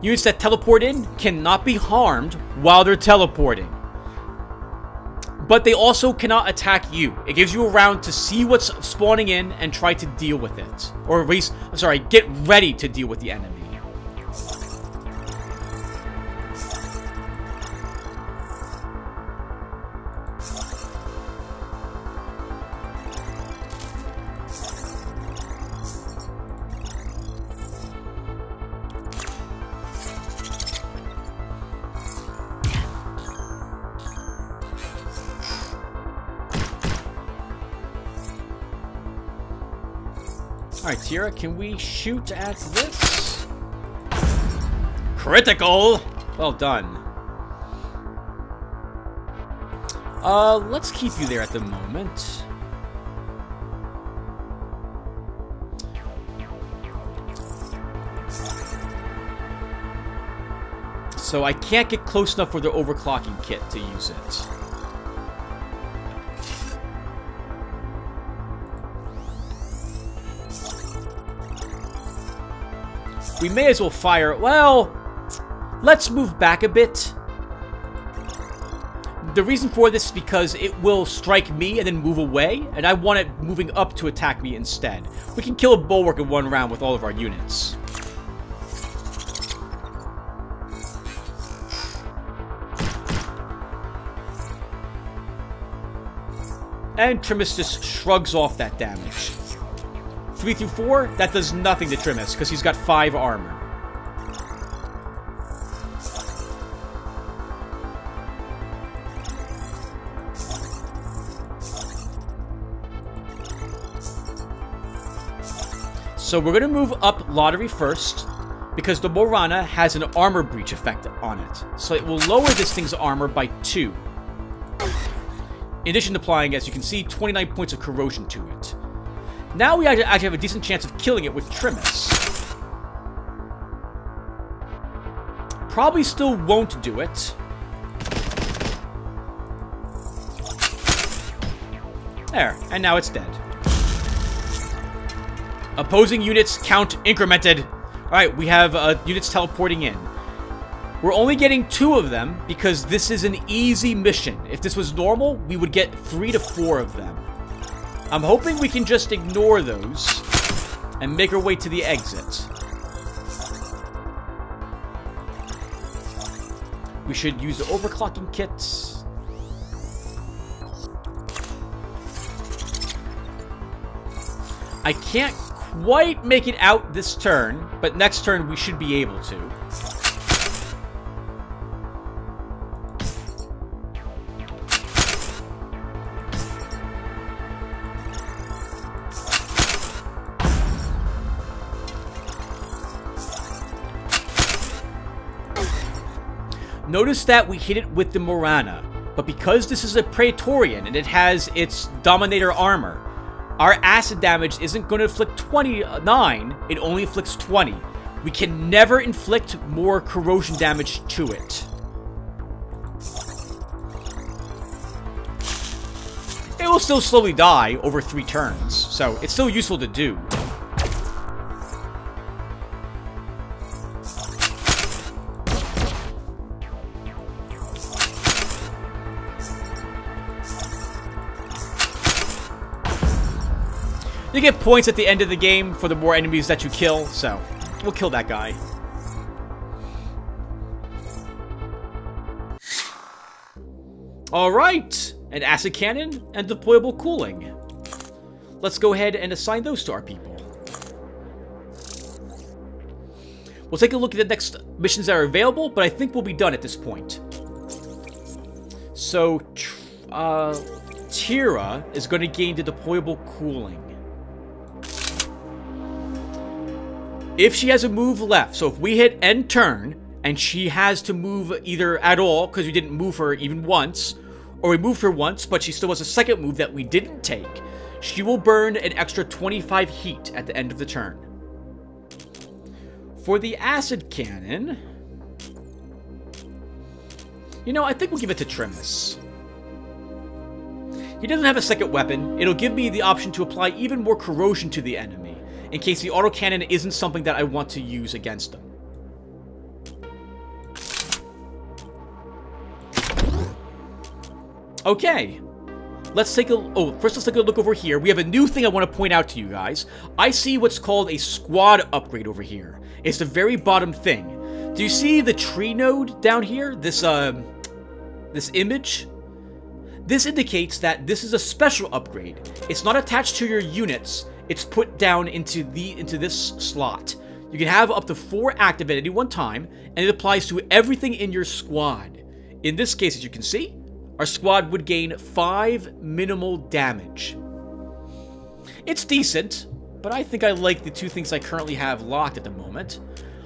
Units that teleport in cannot be harmed while they're teleporting. But they also cannot attack you. It gives you a round to see what's spawning in and try to deal with it. Or at least, I'm sorry, get ready to deal with the enemy. Tira, can we shoot at this? Critical! Well done. Uh, let's keep you there at the moment. So I can't get close enough for the overclocking kit to use it. We may as well fire... Well, let's move back a bit. The reason for this is because it will strike me and then move away, and I want it moving up to attack me instead. We can kill a bulwark in one round with all of our units. And Trimus shrugs off that damage. 3 through 4, that does nothing to Trimus, because he's got 5 armor. So we're going to move up Lotaeri first, because the Morana has an armor breach effect on it. So it will lower this thing's armor by 2. In addition to applying, as you can see, 29 points of corrosion to it. Now we actually have a decent chance of killing it with Trimus. Probably still won't do it. There, and now it's dead. Opposing units count incremented. Alright, we have uh, units teleporting in. We're only getting two of them because this is an easy mission. If this was normal, we would get three to four of them. I'm hoping we can just ignore those and make our way to the exit. We should use the overclocking kits. I can't quite make it out this turn, but next turn we should be able to. Notice that we hit it with the Morana, but because this is a Praetorian and it has its Dominator armor, our acid damage isn't going to inflict 29, it only inflicts 20. We can never inflict more corrosion damage to it. It will still slowly die over three turns, so it's still useful to do. Get points at the end of the game for the more enemies that you kill, so we'll kill that guy. Alright, an acid cannon and deployable cooling. Let's go ahead and assign those to our people. We'll take a look at the next missions that are available, but I think we'll be done at this point. So, uh, Tira is going to gain the deployable cooling. If she has a move left, so if we hit end turn, and she has to move either at all, because we didn't move her even once, or we moved her once, but she still has a second move that we didn't take, she will burn an extra 25 heat at the end of the turn. For the acid cannon... You know, I think we'll give it to Trimus. He doesn't have a second weapon. It'll give me the option to apply even more corrosion to the enemy in case the autocannon isn't something that I want to use against them. Okay. Let's take a... Oh, first let's take a look over here. We have a new thing I want to point out to you guys. I see what's called a squad upgrade over here. It's the very bottom thing. Do you see the tree node down here? This, uh, this image? This indicates that this is a special upgrade. It's not attached to your units it's put down into the into this slot. You can have up to four active at any one time, and it applies to everything in your squad. In this case, as you can see, our squad would gain five minimal damage. It's decent, but I think I like the two things I currently have locked at the moment.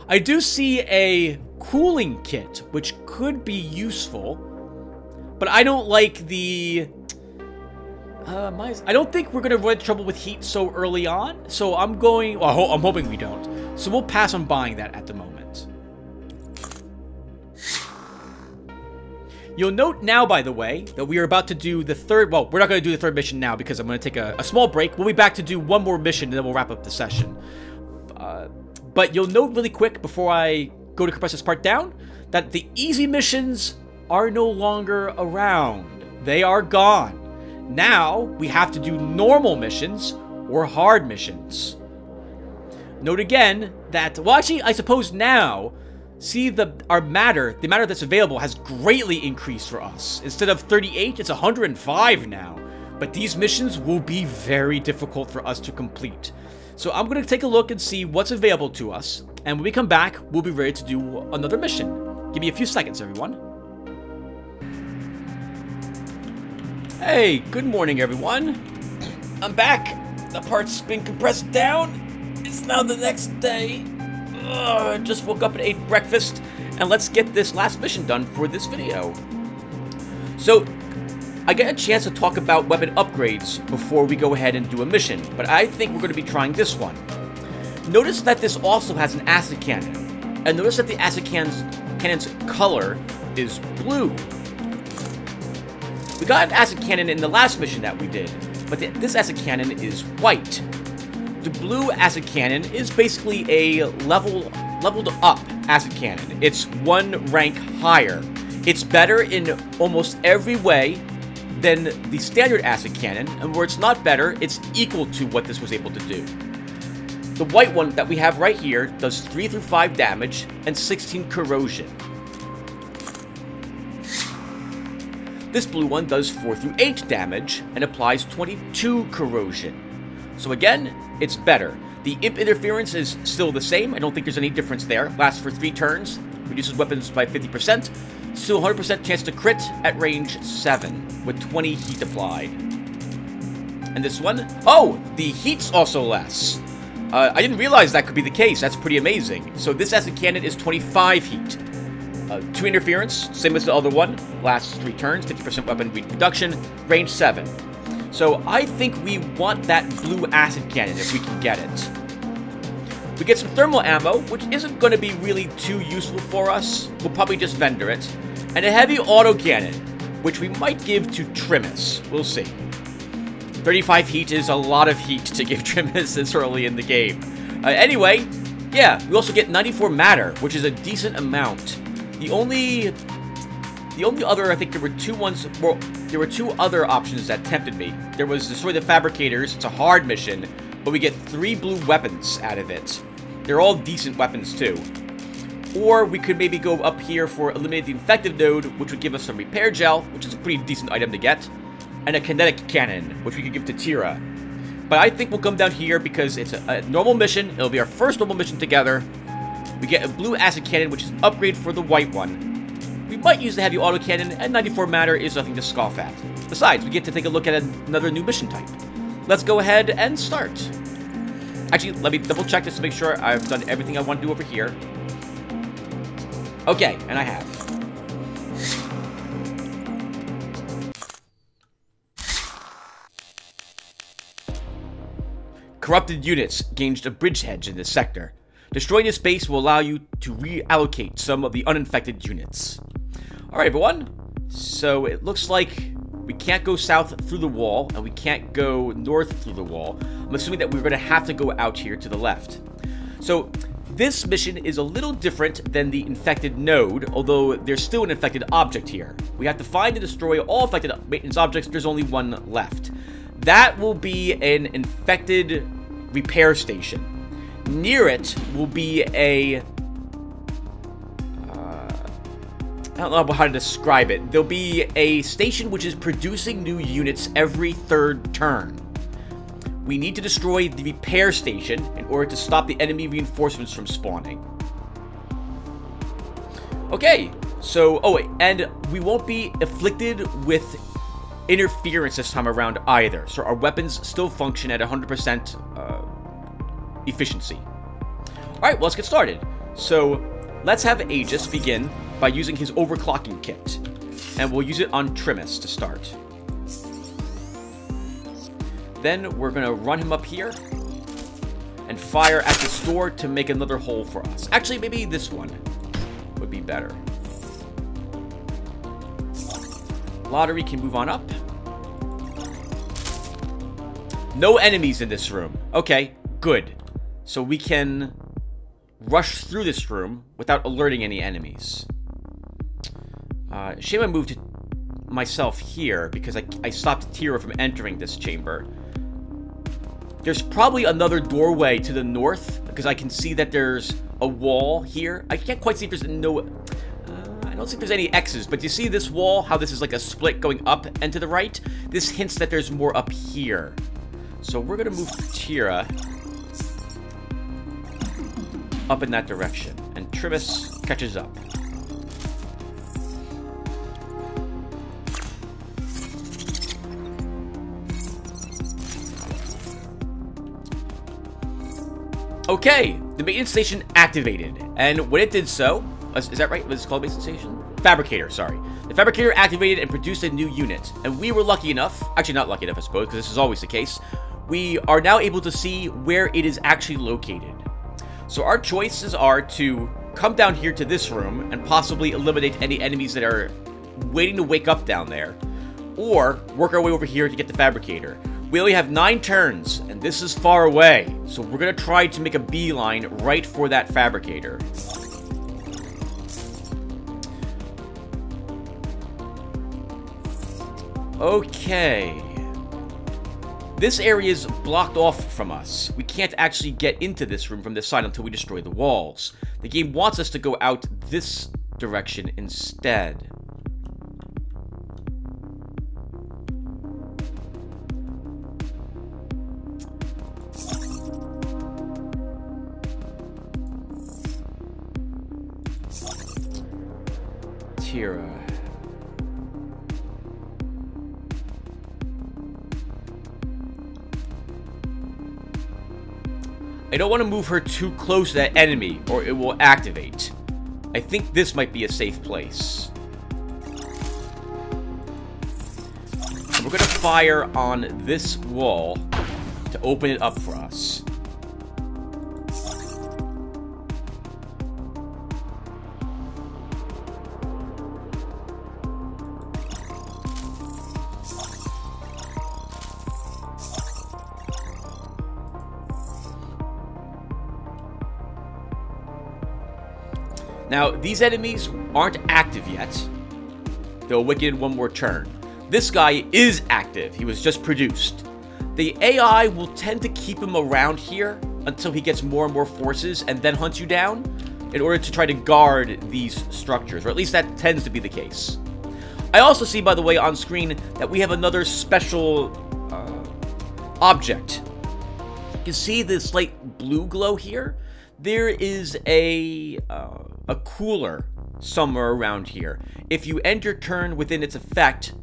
I do see a cooling kit, which could be useful, but I don't like the uh, my, I don't think we're going to run into trouble with heat so early on, so I'm going... Well, ho I'm hoping we don't. So we'll pass on buying that at the moment. You'll note now, by the way, that we are about to do the third, well, we're not going to do the third mission now because I'm going to take a, a, small break. We'll be back to do one more mission and then we'll wrap up the session. Uh, but you'll note really quick before I go to compress this part down that the easy missions are no longer around. They are gone. Now we have to do normal missions or hard missions. Note again that, well actually I suppose now see the our matter, the matter that's available has greatly increased for us. Instead of 38, it's 105 now. But these missions will be very difficult for us to complete. So I'm going to take a look and see what's available to us. And when we come back, we'll be ready to do another mission. Give me a few seconds, everyone. Hey, good morning, everyone. I'm back. The part's been compressed down. It's now the next day. Ugh, just woke up and ate breakfast, and let's get this last mission done for this video. So, I get a chance to talk about weapon upgrades before we go ahead and do a mission, but I think we're going to be trying this one. Notice that this also has an acid cannon, and notice that the acid cannon's, cannon's color is blue. We got an acid cannon in the last mission that we did, but the, this acid cannon is white. The blue acid cannon is basically a level leveled up acid cannon. It's one rank higher. It's better in almost every way than the standard acid cannon, and where it's not better, it's equal to what this was able to do. The white one that we have right here does 3 through 5 damage and 16 corrosion. This blue one does 4 through 8 damage and applies 22 corrosion. So again, it's better. The imp interference is still the same. I don't think there's any difference there. Lasts for 3 turns. Reduces weapons by 50%. Still 100% chance to crit at range 7 with 20 heat applied. And this one, oh, the heat's also less. Uh, I didn't realize that could be the case. That's pretty amazing. So this acid cannon is 25 heat. Uh, 2 interference, same as the other one. Lasts 3 turns, 50% weapon reduction, range 7. So I think we want that blue acid cannon if we can get it. We get some thermal ammo, which isn't going to be really too useful for us. We'll probably just vendor it. And a heavy autocannon, which we might give to Trimus. We'll see. 35 heat is a lot of heat to give Trimus this early in the game. Uh, anyway, yeah, we also get 94 matter, which is a decent amount. The only the only other, I think there were two ones, well, there were two other options that tempted me. There was Destroy the Fabricators, it's a hard mission, but we get three blue weapons out of it. They're all decent weapons, too. Or we could maybe go up here for Eliminate the Infected Node, which would give us some Repair Gel, which is a pretty decent item to get, and a Kinetic Cannon, which we could give to Tira. But I think we'll come down here because it's a, a normal mission. It'll be our first normal mission together. We get a Blue Acid Cannon, which is an upgrade for the white one. We might use the heavy autocannon, and 94 matter is nothing to scoff at. Besides, we get to take a look at another new mission type. Let's go ahead and start. Actually, let me double check this to make sure I've done everything I want to do over here. Okay, and I have. Corrupted units gained a bridgehead in this sector. Destroying this base will allow you to reallocate some of the uninfected units. Alright, everyone. So it looks like we can't go south through the wall, and we can't go north through the wall. I'm assuming that we're going to have to go out here to the left. So this mission is a little different than the infected node, although there's still an infected object here. We have to find and destroy all affected maintenance objects. There's only one left. That will be an infected repair station. Near it will be a I don't know how to describe it. There'll be a station which is producing new units every third turn. We need to destroy the repair station in order to stop the enemy reinforcements from spawning. Okay, so, oh wait, and we won't be afflicted with interference this time around either, so our weapons still function at 100% uh, efficiency. Alright, well, let's get started. So, let's have Aegis begin by using his overclocking kit. And we'll use it on Trimus to start. Then we're to run him up here and fire at the store to make another hole for us. Actually, maybe this one would be better. Lotaeri can move on up. No enemies in this room. Okay, good. So we can rush through this room without alerting any enemies. Uh, shame I moved myself here because I, I stopped Tira from entering this chamber. There's probably another doorway to the north because I can see that there's a wall here. I can't quite see if there's no... Uh, I don't think there's any X's, but you see this wall, how this is like a split going up and to the right? This hints that there's more up here. So we're going to move Tira up in that direction. And Trimus catches up. Okay, the maintenance station activated. And when it did so, is that right? Was it called maintenance station? Fabricator, sorry. The fabricator activated and produced a new unit. And we were lucky enough, actually not lucky enough I suppose, because this is always the case, we are now able to see where it is actually located. So our choices are to come down here to this room and possibly eliminate any enemies that are waiting to wake up down there, or work our way over here to get the fabricator. We only have nine turns, and this is far away, so we're gonna try to make a beeline right for that fabricator. Okay. This area is blocked off from us. We can't actually get into this room from this side until we destroy the walls. The game wants us to go out this direction instead. Tira. I don't want to move her too close to that enemy, or it will activate. I think this might be a safe place. we're going to fire on this wall to open it up for us. Now, these enemies aren't active yet. They'll in one more turn. This guy is active. He was just produced. The AI will tend to keep him around here until he gets more and more forces and then hunts you down in order to try to guard these structures, or at least that tends to be the case. I also see, by the way, on screen that we have another special uh, object. You can see this slight blue glow here. There is a uh, a cooler somewhere around here. If you end your turn within its effect,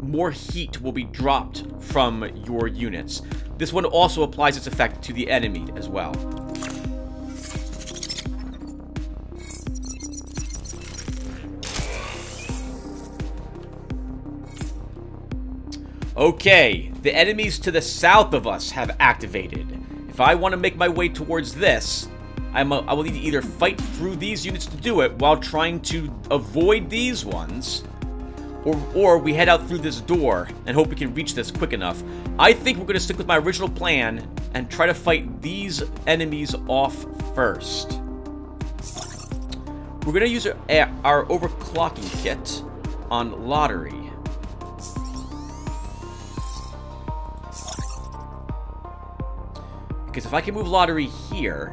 more heat will be dropped from your units. This one also applies its effect to the enemy as well. Okay, the enemies to the south of us have activated. If I want to make my way towards this, I'm a, I will need to either fight through these units to do it while trying to avoid these ones, or, or we head out through this door and hope we can reach this quick enough. I think we're going to stick with my original plan and try to fight these enemies off first. We're going to use our, eh, our overclocking kit on Lotaeri. Because if I can move Lotaeri here,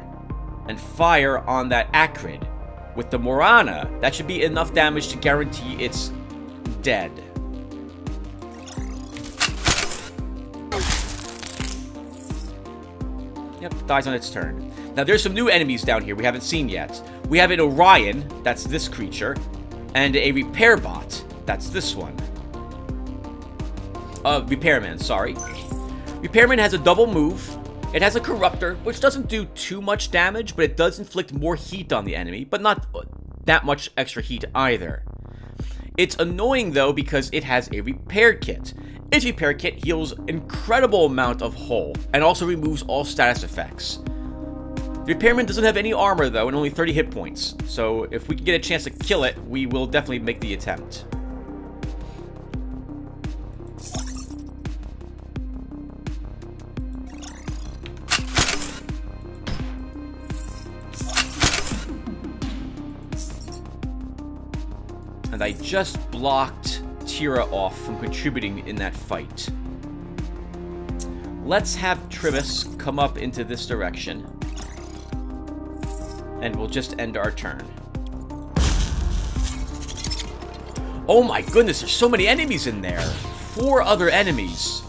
and fire on that Acrid. With the Morana, that should be enough damage to guarantee it's dead. Yep, dies on its turn. Now there's some new enemies down here we haven't seen yet. We have an Orion, that's this creature, and a Repair Bot, that's this one. Uh, Repairman, sorry. Repairman has a double move, it has a Corruptor, which doesn't do too much damage, but it does inflict more heat on the enemy, but not that much extra heat either. It's annoying though because it has a repair kit. Its repair kit heals incredible amount of hull and also removes all status effects. The repairman doesn't have any armor though and only 30 hit points, so if we can get a chance to kill it, we will definitely make the attempt. And I just blocked Tira off from contributing in that fight. Let's have Trimus come up into this direction. And we'll just end our turn. Oh my goodness, there's so many enemies in there. Four other enemies.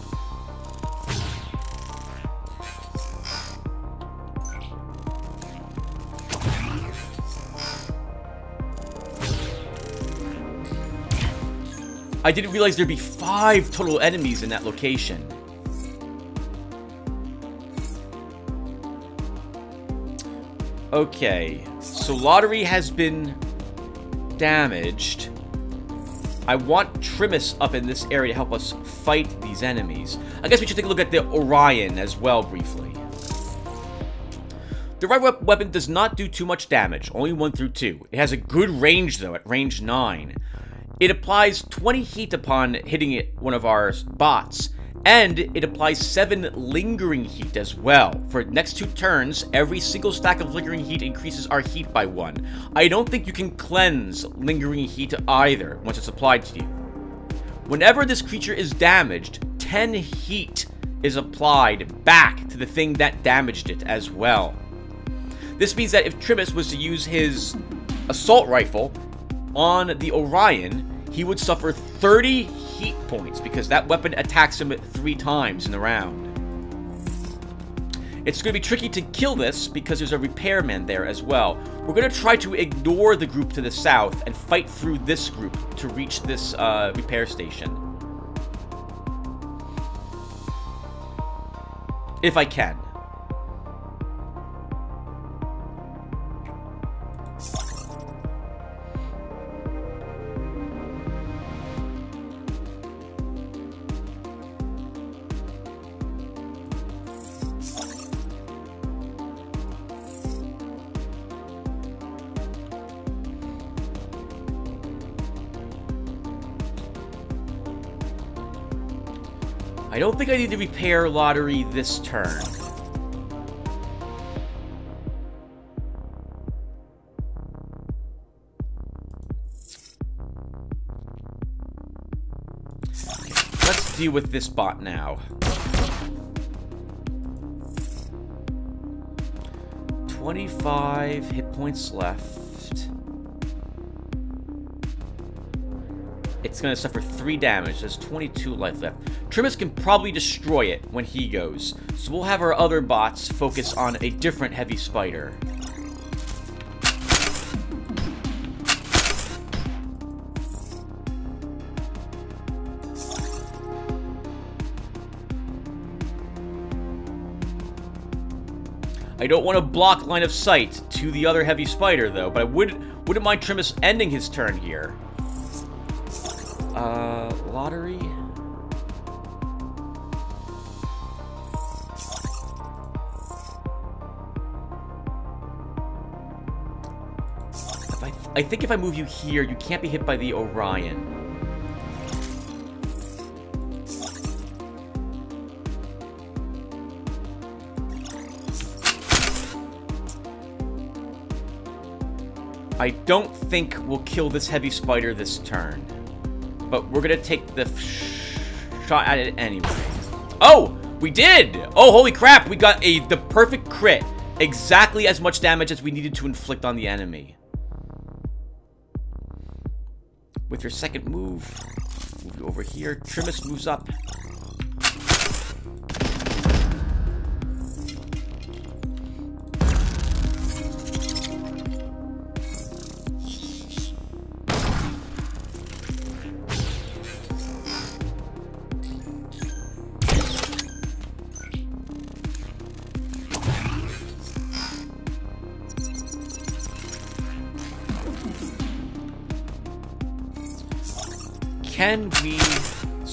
I didn't realize there'd be five total enemies in that location. Okay, so Lotaeri has been damaged. I want Trimus up in this area to help us fight these enemies. I guess we should take a look at the Orion as well, briefly. The right weapon does not do too much damage, only 1 through 2. It has a good range, though, at range 9. It applies 20 heat upon hitting it one of our bots, and it applies 7 lingering heat as well. For next two turns, every single stack of lingering heat increases our heat by 1. I don't think you can cleanse lingering heat either once it's applied to you. Whenever this creature is damaged, 10 heat is applied back to the thing that damaged it as well. This means that if Trimus was to use his assault rifle on the Orion, he would suffer 30 heat points because that weapon attacks him three times in the round. It's going to be tricky to kill this because there's a repairman there as well. We're going to try to ignore the group to the south and fight through this group to reach this uh, repair station. If I can. Don't think I need to repair Lotaeri this turn. Let's deal with this bot now. 25 hit points left. It's going to suffer 3 damage. There's 22 life left. Trimus can probably destroy it when he goes, so we'll have our other bots focus on a different heavy spider. I don't want to block line of sight to the other heavy spider, though, but I would, wouldn't mind Trimus ending his turn here. Uh, Lotaeri? I, th I think if I move you here, you can't be hit by the Orion. I don't think we'll kill this heavy spider this turn. But we're gonna take the shot at it anyway. Oh! We did! Oh, holy crap! We got a the perfect crit. Exactly as much damage as we needed to inflict on the enemy. With your second move, move you over here. Trimus moves up.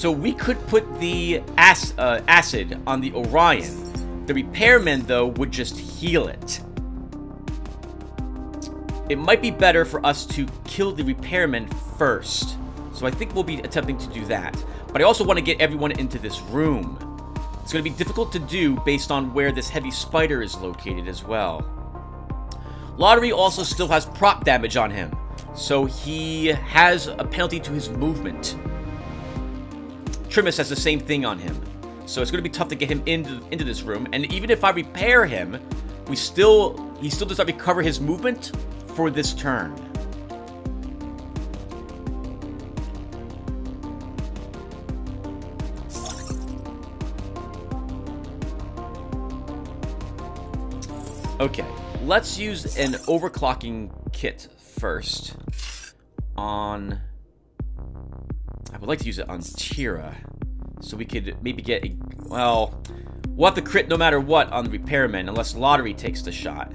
So we could put the ac uh, acid on the Orion. The repairman, though, would just heal it. It might be better for us to kill the repairman first. So I think we'll be attempting to do that. But I also want to get everyone into this room. It's going to be difficult to do based on where this heavy spider is located as well. Lotaeri also still has prop damage on him. So he has a penalty to his movement. Trimus has the same thing on him. So it's going to be tough to get him into, into this room. And even if I repair him, we still he still does not recover his movement for this turn. Okay, let's use an overclocking kit first on... I would like to use it on Tira, so we could maybe get a... Well, we'll have to crit no matter what on the Repairman, unless Lotaeri takes the shot.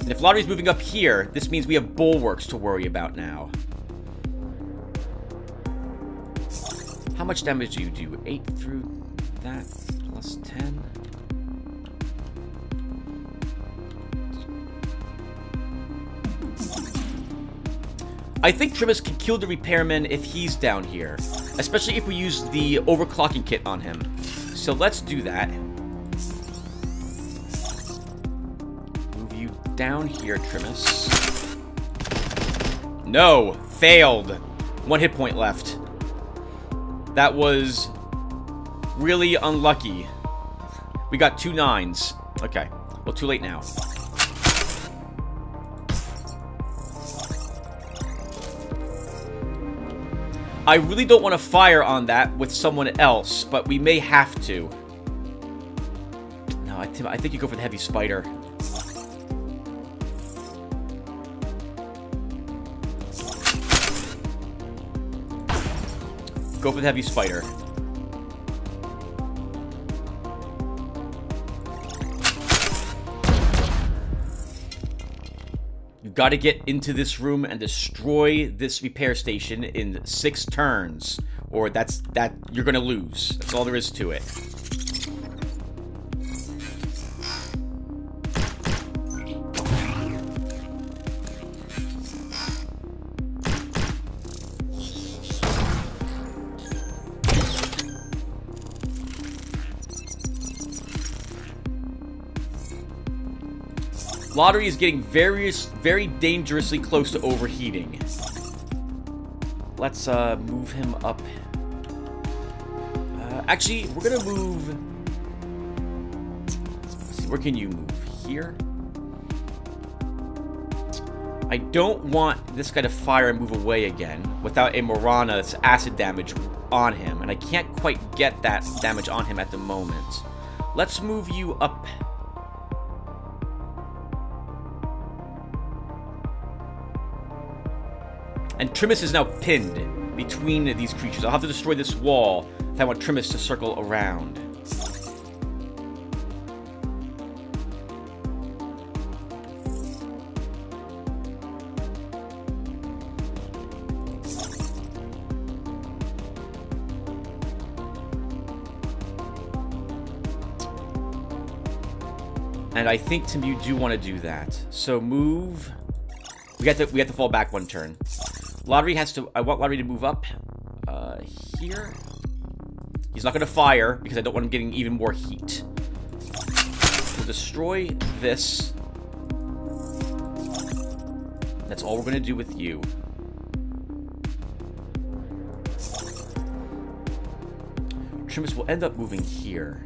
And if Lotaeri's moving up here, this means we have Bulwarks to worry about now. How much damage do you do? 8 through that, plus 10? I think Trimus can kill the repairman if he's down here. Especially if we use the overclocking kit on him. So let's do that. Move you down here, Trimus. No! Failed! One hit point left. That was really unlucky. We got two nines. Okay. Well, too late now. I really don't want to fire on that with someone else, but we may have to. No, I, I think you go for the heavy spider. Go for the heavy spider. Got to get into this room and destroy this repair station in six turns, or that's that you're gonna lose. That's all there is to it. Lotaeri is getting very, very dangerously close to overheating. Let's uh, move him up. Uh, actually, we're gonna move. Where can you move? Here. I don't want this guy to fire and move away again without a Morana's acid damage on him, and I can't quite get that damage on him at the moment. Let's move you up And Trimus is now pinned between these creatures. I'll have to destroy this wall if I want Trimus to circle around. And I think, Tim, you do want to do that. So move... We have to we have to fall back one turn. Lotaeri has to... I want Lotaeri to move up uh, here. He's not going to fire because I don't want him getting even more heat. We'll destroy this. That's all we're going to do with you. Trimus will end up moving here.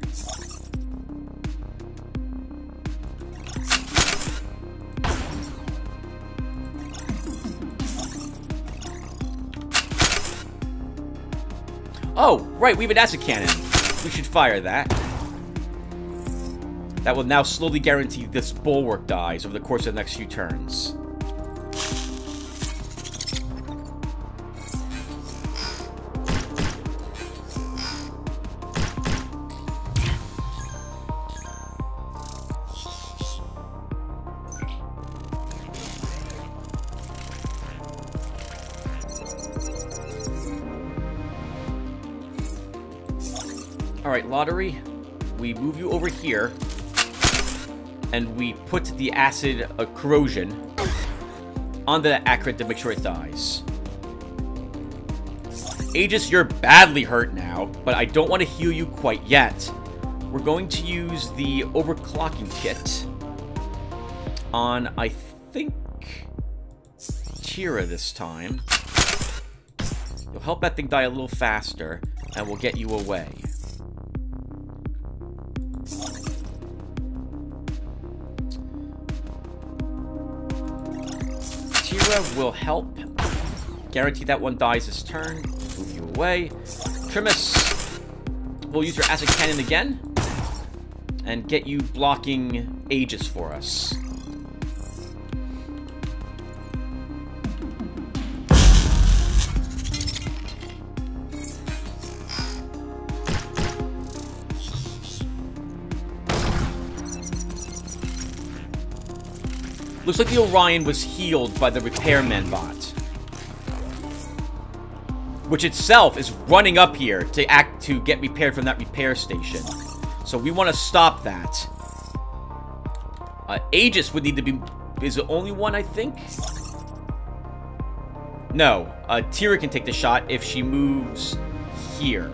Right, we have an acid cannon. We should fire that. That will now slowly guarantee this bulwark dies over the course of the next few turns. Lotaeri, we move you over here, and we put the acid uh, corrosion on the Acrid to make sure it dies. Aegis, you're badly hurt now, but I don't want to heal you quite yet. We're going to use the overclocking kit on, I think... Tira this time. You'll help that thing die a little faster, and we'll get you away. Tira will help. Guarantee that one dies this turn. Move you away. Trimus will use your acid cannon again. And get you blocking Aegis for us. Looks like the Orion was healed by the repairman bot. Which itself is running up here to act to get repaired from that repair station. So we want to stop that. Uh, Aegis would need to be... Is the only one, I think? No. Uh, Tira can take the shot if she moves here.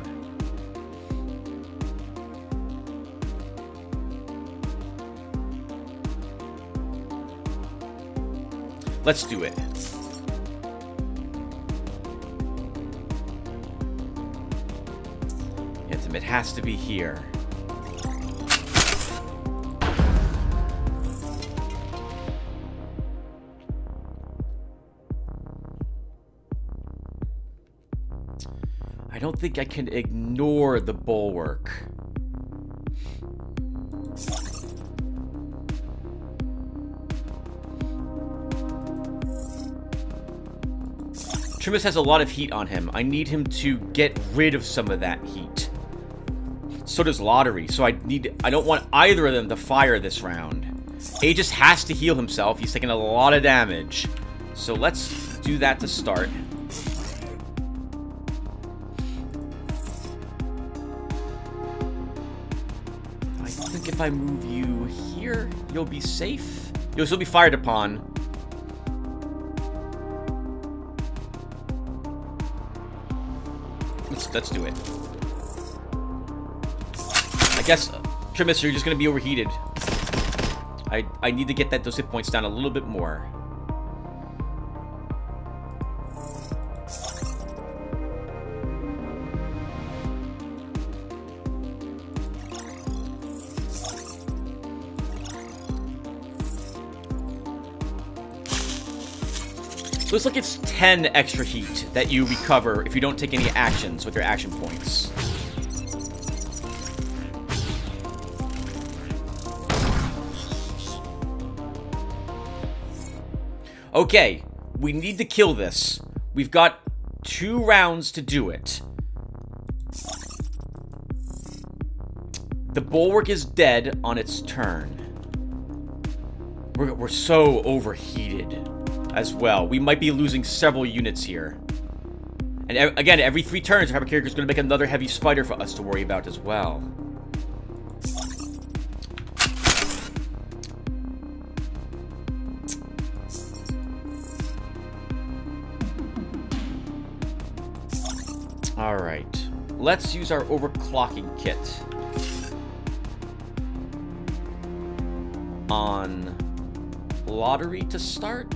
Let's do it. It has to be here. I don't think I can ignore the bulwark. Trimus has a lot of heat on him. I need him to get rid of some of that heat. So does Lotaeri, so I need I don't want either of them to fire this round. Aegis has to heal himself. He's taking a lot of damage. So let's do that to start. I think if I move you here, you'll be safe. You'll still be fired upon, let's do it. I guess, uh, you're just to be overheated. I, I need to get that those hit points down a little bit more. Looks like it's 10 extra heat that you recover if you don't take any actions with your action points. Okay, we need to kill this. We've got two rounds to do it. The Bulwark is dead on its turn. We're, we're so overheated as well. We might be losing several units here. And again, every three turns, our character is going to make another heavy spider for us to worry about as well. Alright. Let's use our overclocking kit. On Lotaeri to start.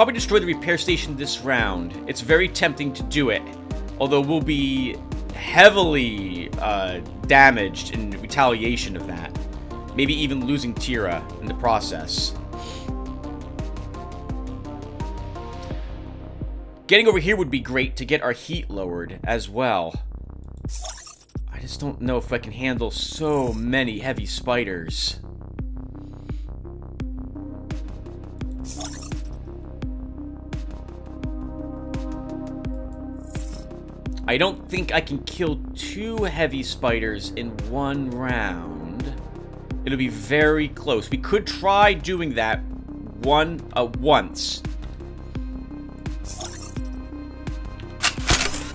Probably destroy the repair station this round. It's very tempting to do it, although we'll be heavily uh, damaged in retaliation of that. Maybe even losing Tira in the process. Getting over here would be great to get our heat lowered as well. I just don't know if I can handle so many heavy spiders. I don't think I can kill two heavy spiders in one round. It'll be very close. We could try doing that one uh, once.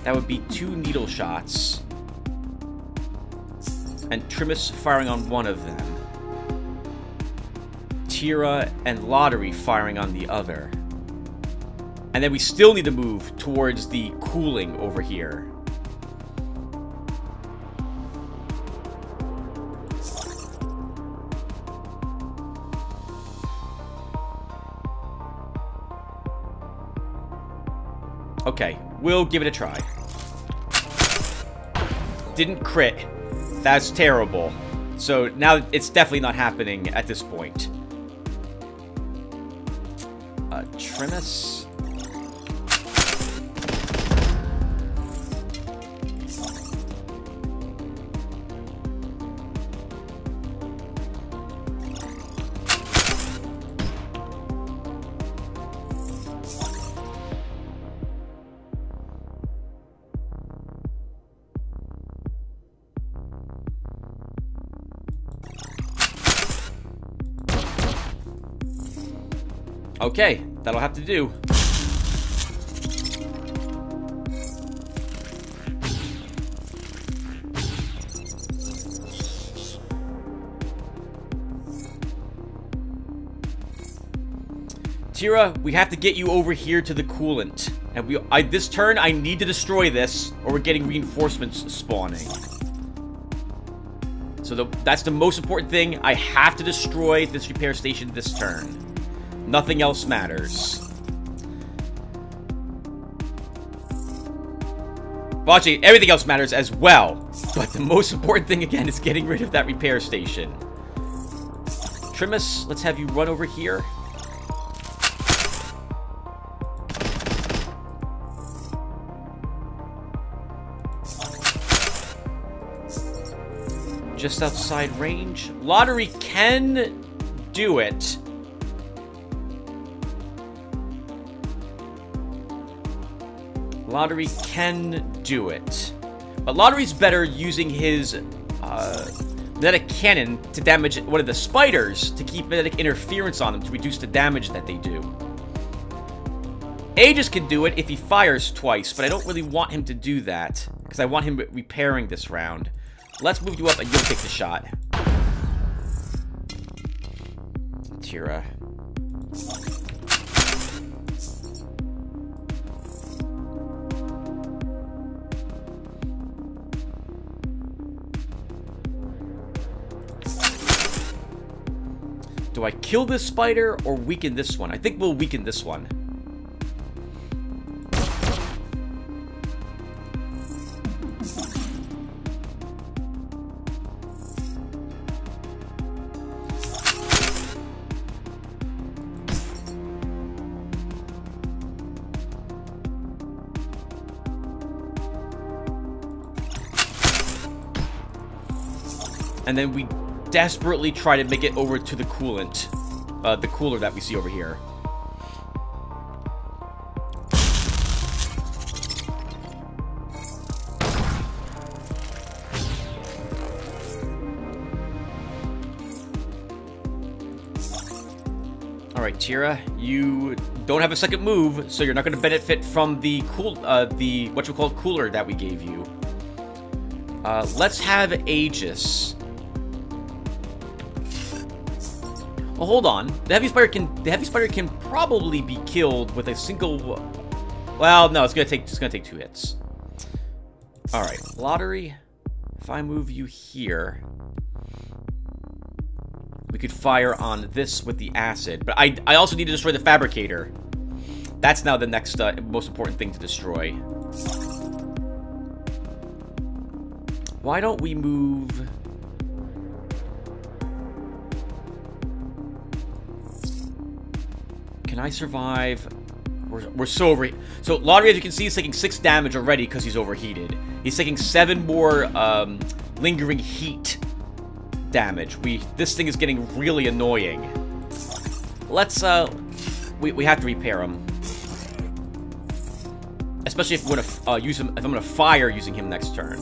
That would be two needle shots. And Trimus firing on one of them. Tira and Lotaeri firing on the other. And then we still need to move towards the cooling over here. Okay, we'll give it a try. Didn't crit. That's terrible. So now it's definitely not happening at this point. Uh, Trimus. Okay, that'll have to do. Tira, we have to get you over here to the coolant. And we, I, this turn, I need to destroy this, or we're getting reinforcements spawning. So the, that's the most important thing. I have to destroy this repair station this turn. Nothing else matters. Actually, everything else matters as well. But the most important thing, again, is getting rid of that repair station. Trimus, let's have you run over here. Just outside range. Lotaeri can do it. Lotaeri can do it. But Lotaeri's better using his uh, magnetic cannon to damage one of the spiders to keep magnetic interference on them to reduce the damage that they do. Aegis can do it if he fires twice, but I don't really want him to do that because I want him repairing this round. Let's move you up and you'll take the shot. Tira. Do I kill this spider or weaken this one? I think we'll weaken this one. And then we desperately try to make it over to the coolant. Uh, the cooler that we see over here. Alright, Tira, you don't have a second move, so you're not going to benefit from the cool, uh, the, what you call cooler that we gave you. Uh, let's have Aegis Well, hold on. The heavy spider can the heavy spider can probably be killed with a single. Well, no, it's gonna take it's gonna take two hits. All right, Lotaeri. If I move you here, we could fire on this with the acid. But I I also need to destroy the fabricator. That's now the next uh, most important thing to destroy. Why don't we move? Can I survive? We're, we're so over... So, Lotaeri, as you can see, is taking 6 damage already because he's overheated. He's taking 7 more um, lingering heat damage. We This thing is getting really annoying. Let's, uh... We, we have to repair him. Especially if we're gonna uh, use him... If I'm gonna fire using him next turn.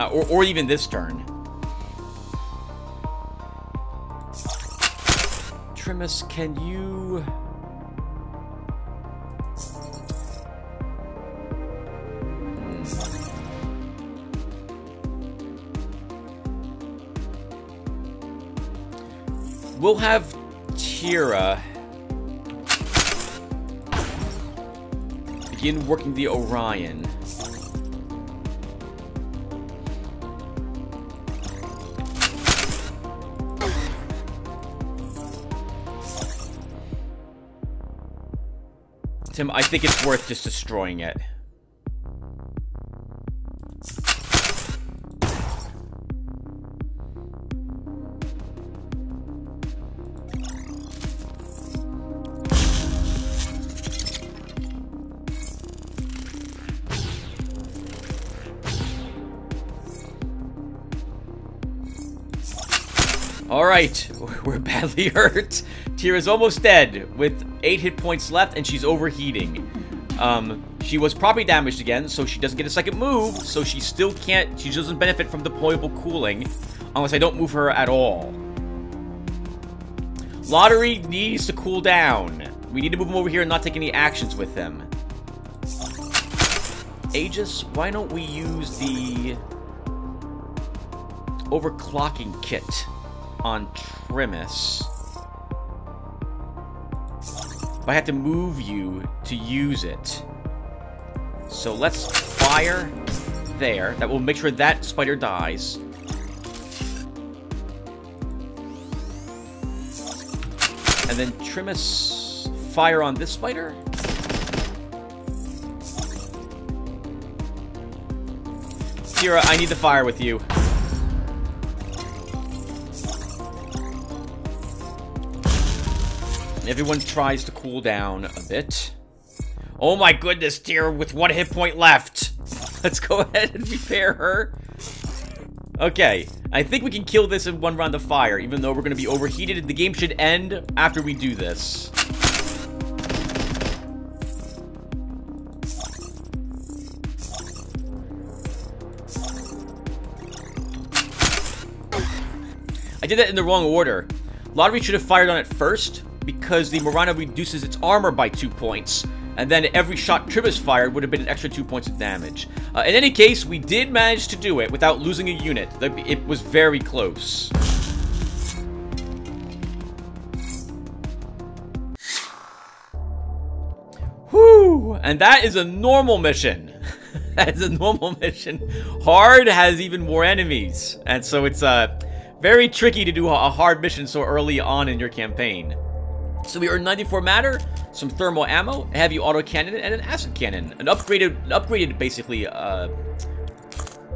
Uh, or, or even this turn. Trimus, can you... We'll have Tira begin working the Orion. Tim, I think it's worth just destroying it. Alright, we're badly hurt. Tira's almost dead, with 8 hit points left, and she's overheating. Um, she was property damaged again, so she doesn't get a second move, so she still can't, she doesn't benefit from deployable cooling, unless I don't move her at all. Lotaeri needs to cool down. We need to move him over here and not take any actions with him. Aegis, why don't we use the overclocking kit on Trimus? I have to move you to use it. So let's fire there. That will make sure that spider dies. And then Trimus fire on this spider. Tira, I need to fire with you. Everyone tries to cool down a bit. Oh my goodness, dear, with one hit point left. Let's go ahead and repair her. Okay, I think we can kill this in one round of fire, even though we're going to be overheated. The game should end after we do this. I did that in the wrong order. Lotaeri should have fired on it first, because the Morana reduces its armor by two points. And then every shot Trimus fired would have been an extra two points of damage. Uh, in any case, we did manage to do it without losing a unit. It was very close. Whew! And that is a normal mission. that is a normal mission. Hard has even more enemies. And so it's uh, very tricky to do a hard mission so early on in your campaign. So we earned 94 matter, some thermal ammo, a heavy autocannon, and an acid cannon. An upgraded, an upgraded basically, uh,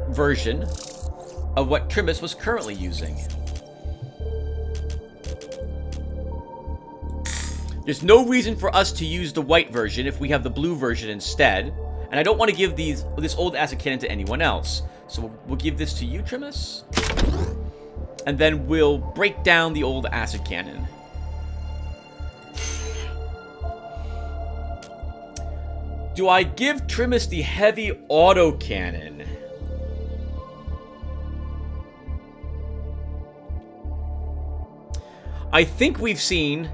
version of what Trimus was currently using. There's no reason for us to use the white version if we have the blue version instead. And I don't want to give these this old acid cannon to anyone else. So we'll, we'll give this to you, Trimus. And then we'll break down the old acid cannon. Do I give Trimus the heavy autocannon? I think we've seen...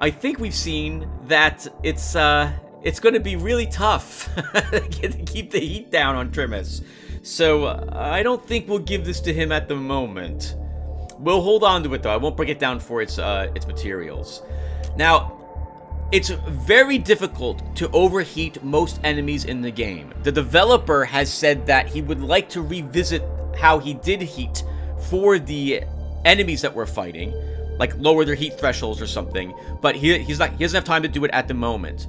I think we've seen that it's, uh, it's going to be really tough to keep the heat down on Trimus. So, uh, I don't think we'll give this to him at the moment. We'll hold on to it, though. I won't break it down for its, uh, its materials. Now, it's very difficult to overheat most enemies in the game. The developer has said that he would like to revisit how he did heat for the enemies that we're fighting, like lower their heat thresholds or something, but he, he's not, he doesn't have time to do it at the moment.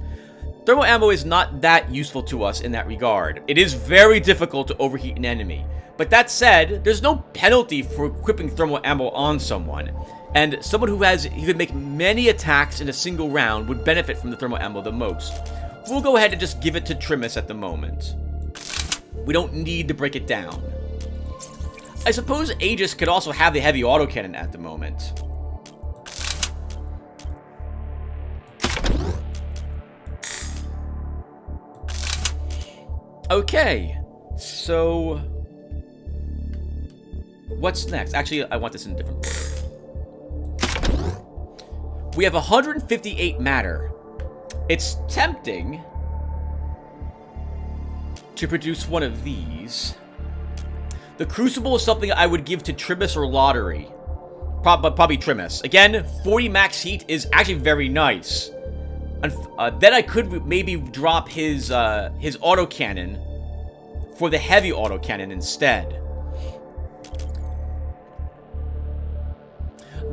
Thermal ammo is not that useful to us in that regard. It is very difficult to overheat an enemy. But that said, there's no penalty for equipping thermal ammo on someone. And someone who has, he could make many attacks in a single round would benefit from the thermal ammo the most. We'll go ahead and just give it to Trimus at the moment. We don't need to break it down. I suppose Aegis could also have the heavy autocannon at the moment. Okay, so what's next? Actually, I want this in a different order. We have 158 matter. It's tempting to produce one of these. The Crucible is something I would give to Trimus or Lotaeri. probably Trimus. Again, 40 max heat is actually very nice. Uh, then I could maybe drop his uh, his autocannon for the heavy autocannon instead.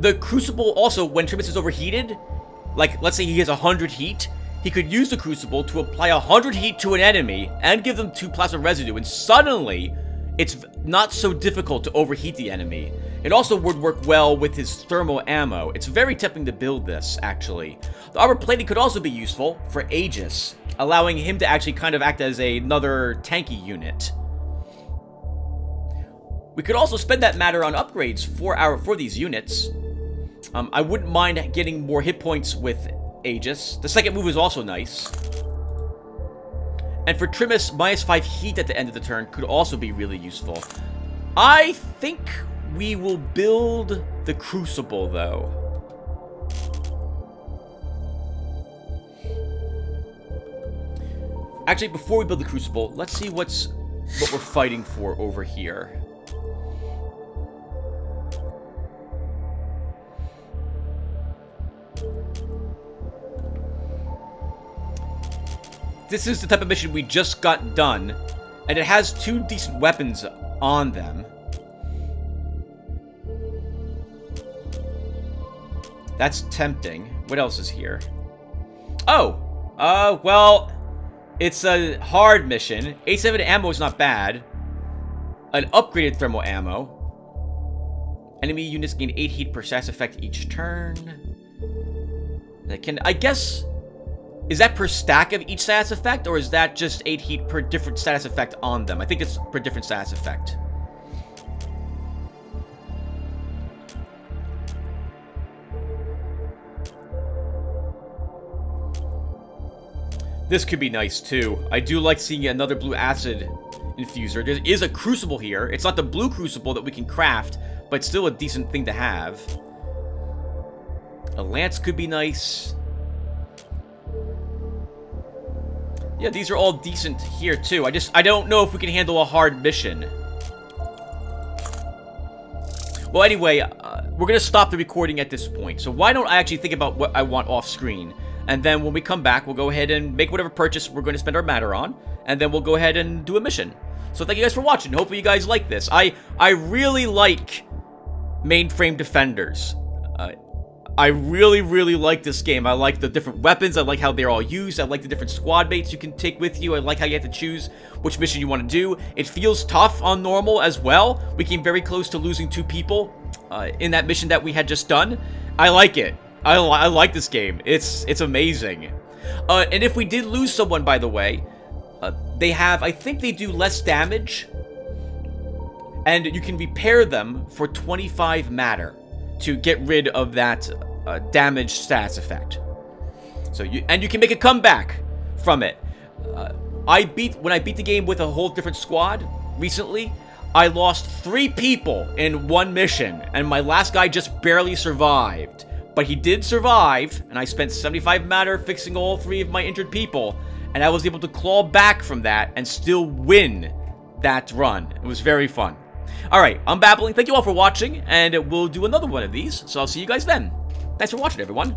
The Crucible also, when Trimus is overheated, like let's say he has 100 heat, he could use the Crucible to apply 100 heat to an enemy and give them 2 plasma residue, and suddenly, it's not so difficult to overheat the enemy. It also would work well with his thermal ammo. It's very tempting to build this, actually. The armor plating could also be useful for Aegis, allowing him to actually kind of act as a, another tanky unit. We could also spend that matter on upgrades for our for these units. Um, I wouldn't mind getting more hit points with Aegis. The second move is also nice. And for Trimus, minus 5 heat at the end of the turn could also be really useful. I think we will build the Crucible, though. Actually, before we build the Crucible, let's see what's what we're fighting for over here. This is the type of mission we just got done, and it has two decent weapons on them. That's tempting. What else is here? Oh! Uh, well, it's a hard mission. A7 ammo is not bad. An upgraded thermal ammo. Enemy units gain 8 heat per status effect each turn. That can, I guess, is that per stack of each status effect, or is that just 8 heat per different status effect on them? I think it's per different status effect. This could be nice, too. I do like seeing another blue acid infuser. There is a crucible here. It's not the blue crucible that we can craft, but still a decent thing to have. A lance could be nice. Yeah, these are all decent here, too. I just, I don't know if we can handle a hard mission. Well, anyway, uh, we're going to stop the recording at this point. So why don't I actually think about what I want off screen? And then when we come back, we'll go ahead and make whatever purchase we're going to spend our matter on. And then we'll go ahead and do a mission. So thank you guys for watching. Hopefully you guys like this. I, I really like mainframe defenders. Uh, I really, really like this game. I like the different weapons. I like how they're all used. I like the different squad mates you can take with you. I like how you have to choose which mission you want to do. It feels tough on normal as well. We came very close to losing two people uh, in that mission that we had just done. I like it. I, li I like this game. It's it's amazing. Uh, and if we did lose someone, by the way, uh, they have, I think they do less damage. And you can repair them for 25 matter to get rid of that uh, damage stats effect. So you and you can make a comeback from it. Uh, I beat when I beat the game with a whole different squad recently. I lost three people in one mission, and my last guy just barely survived. But he did survive, and I spent 75 matter fixing all three of my injured people, and I was able to claw back from that and still win that run. It was very fun. Alright, I'm babbling. Thank you all for watching, and we'll do another one of these, so I'll see you guys then. Thanks for watching, everyone.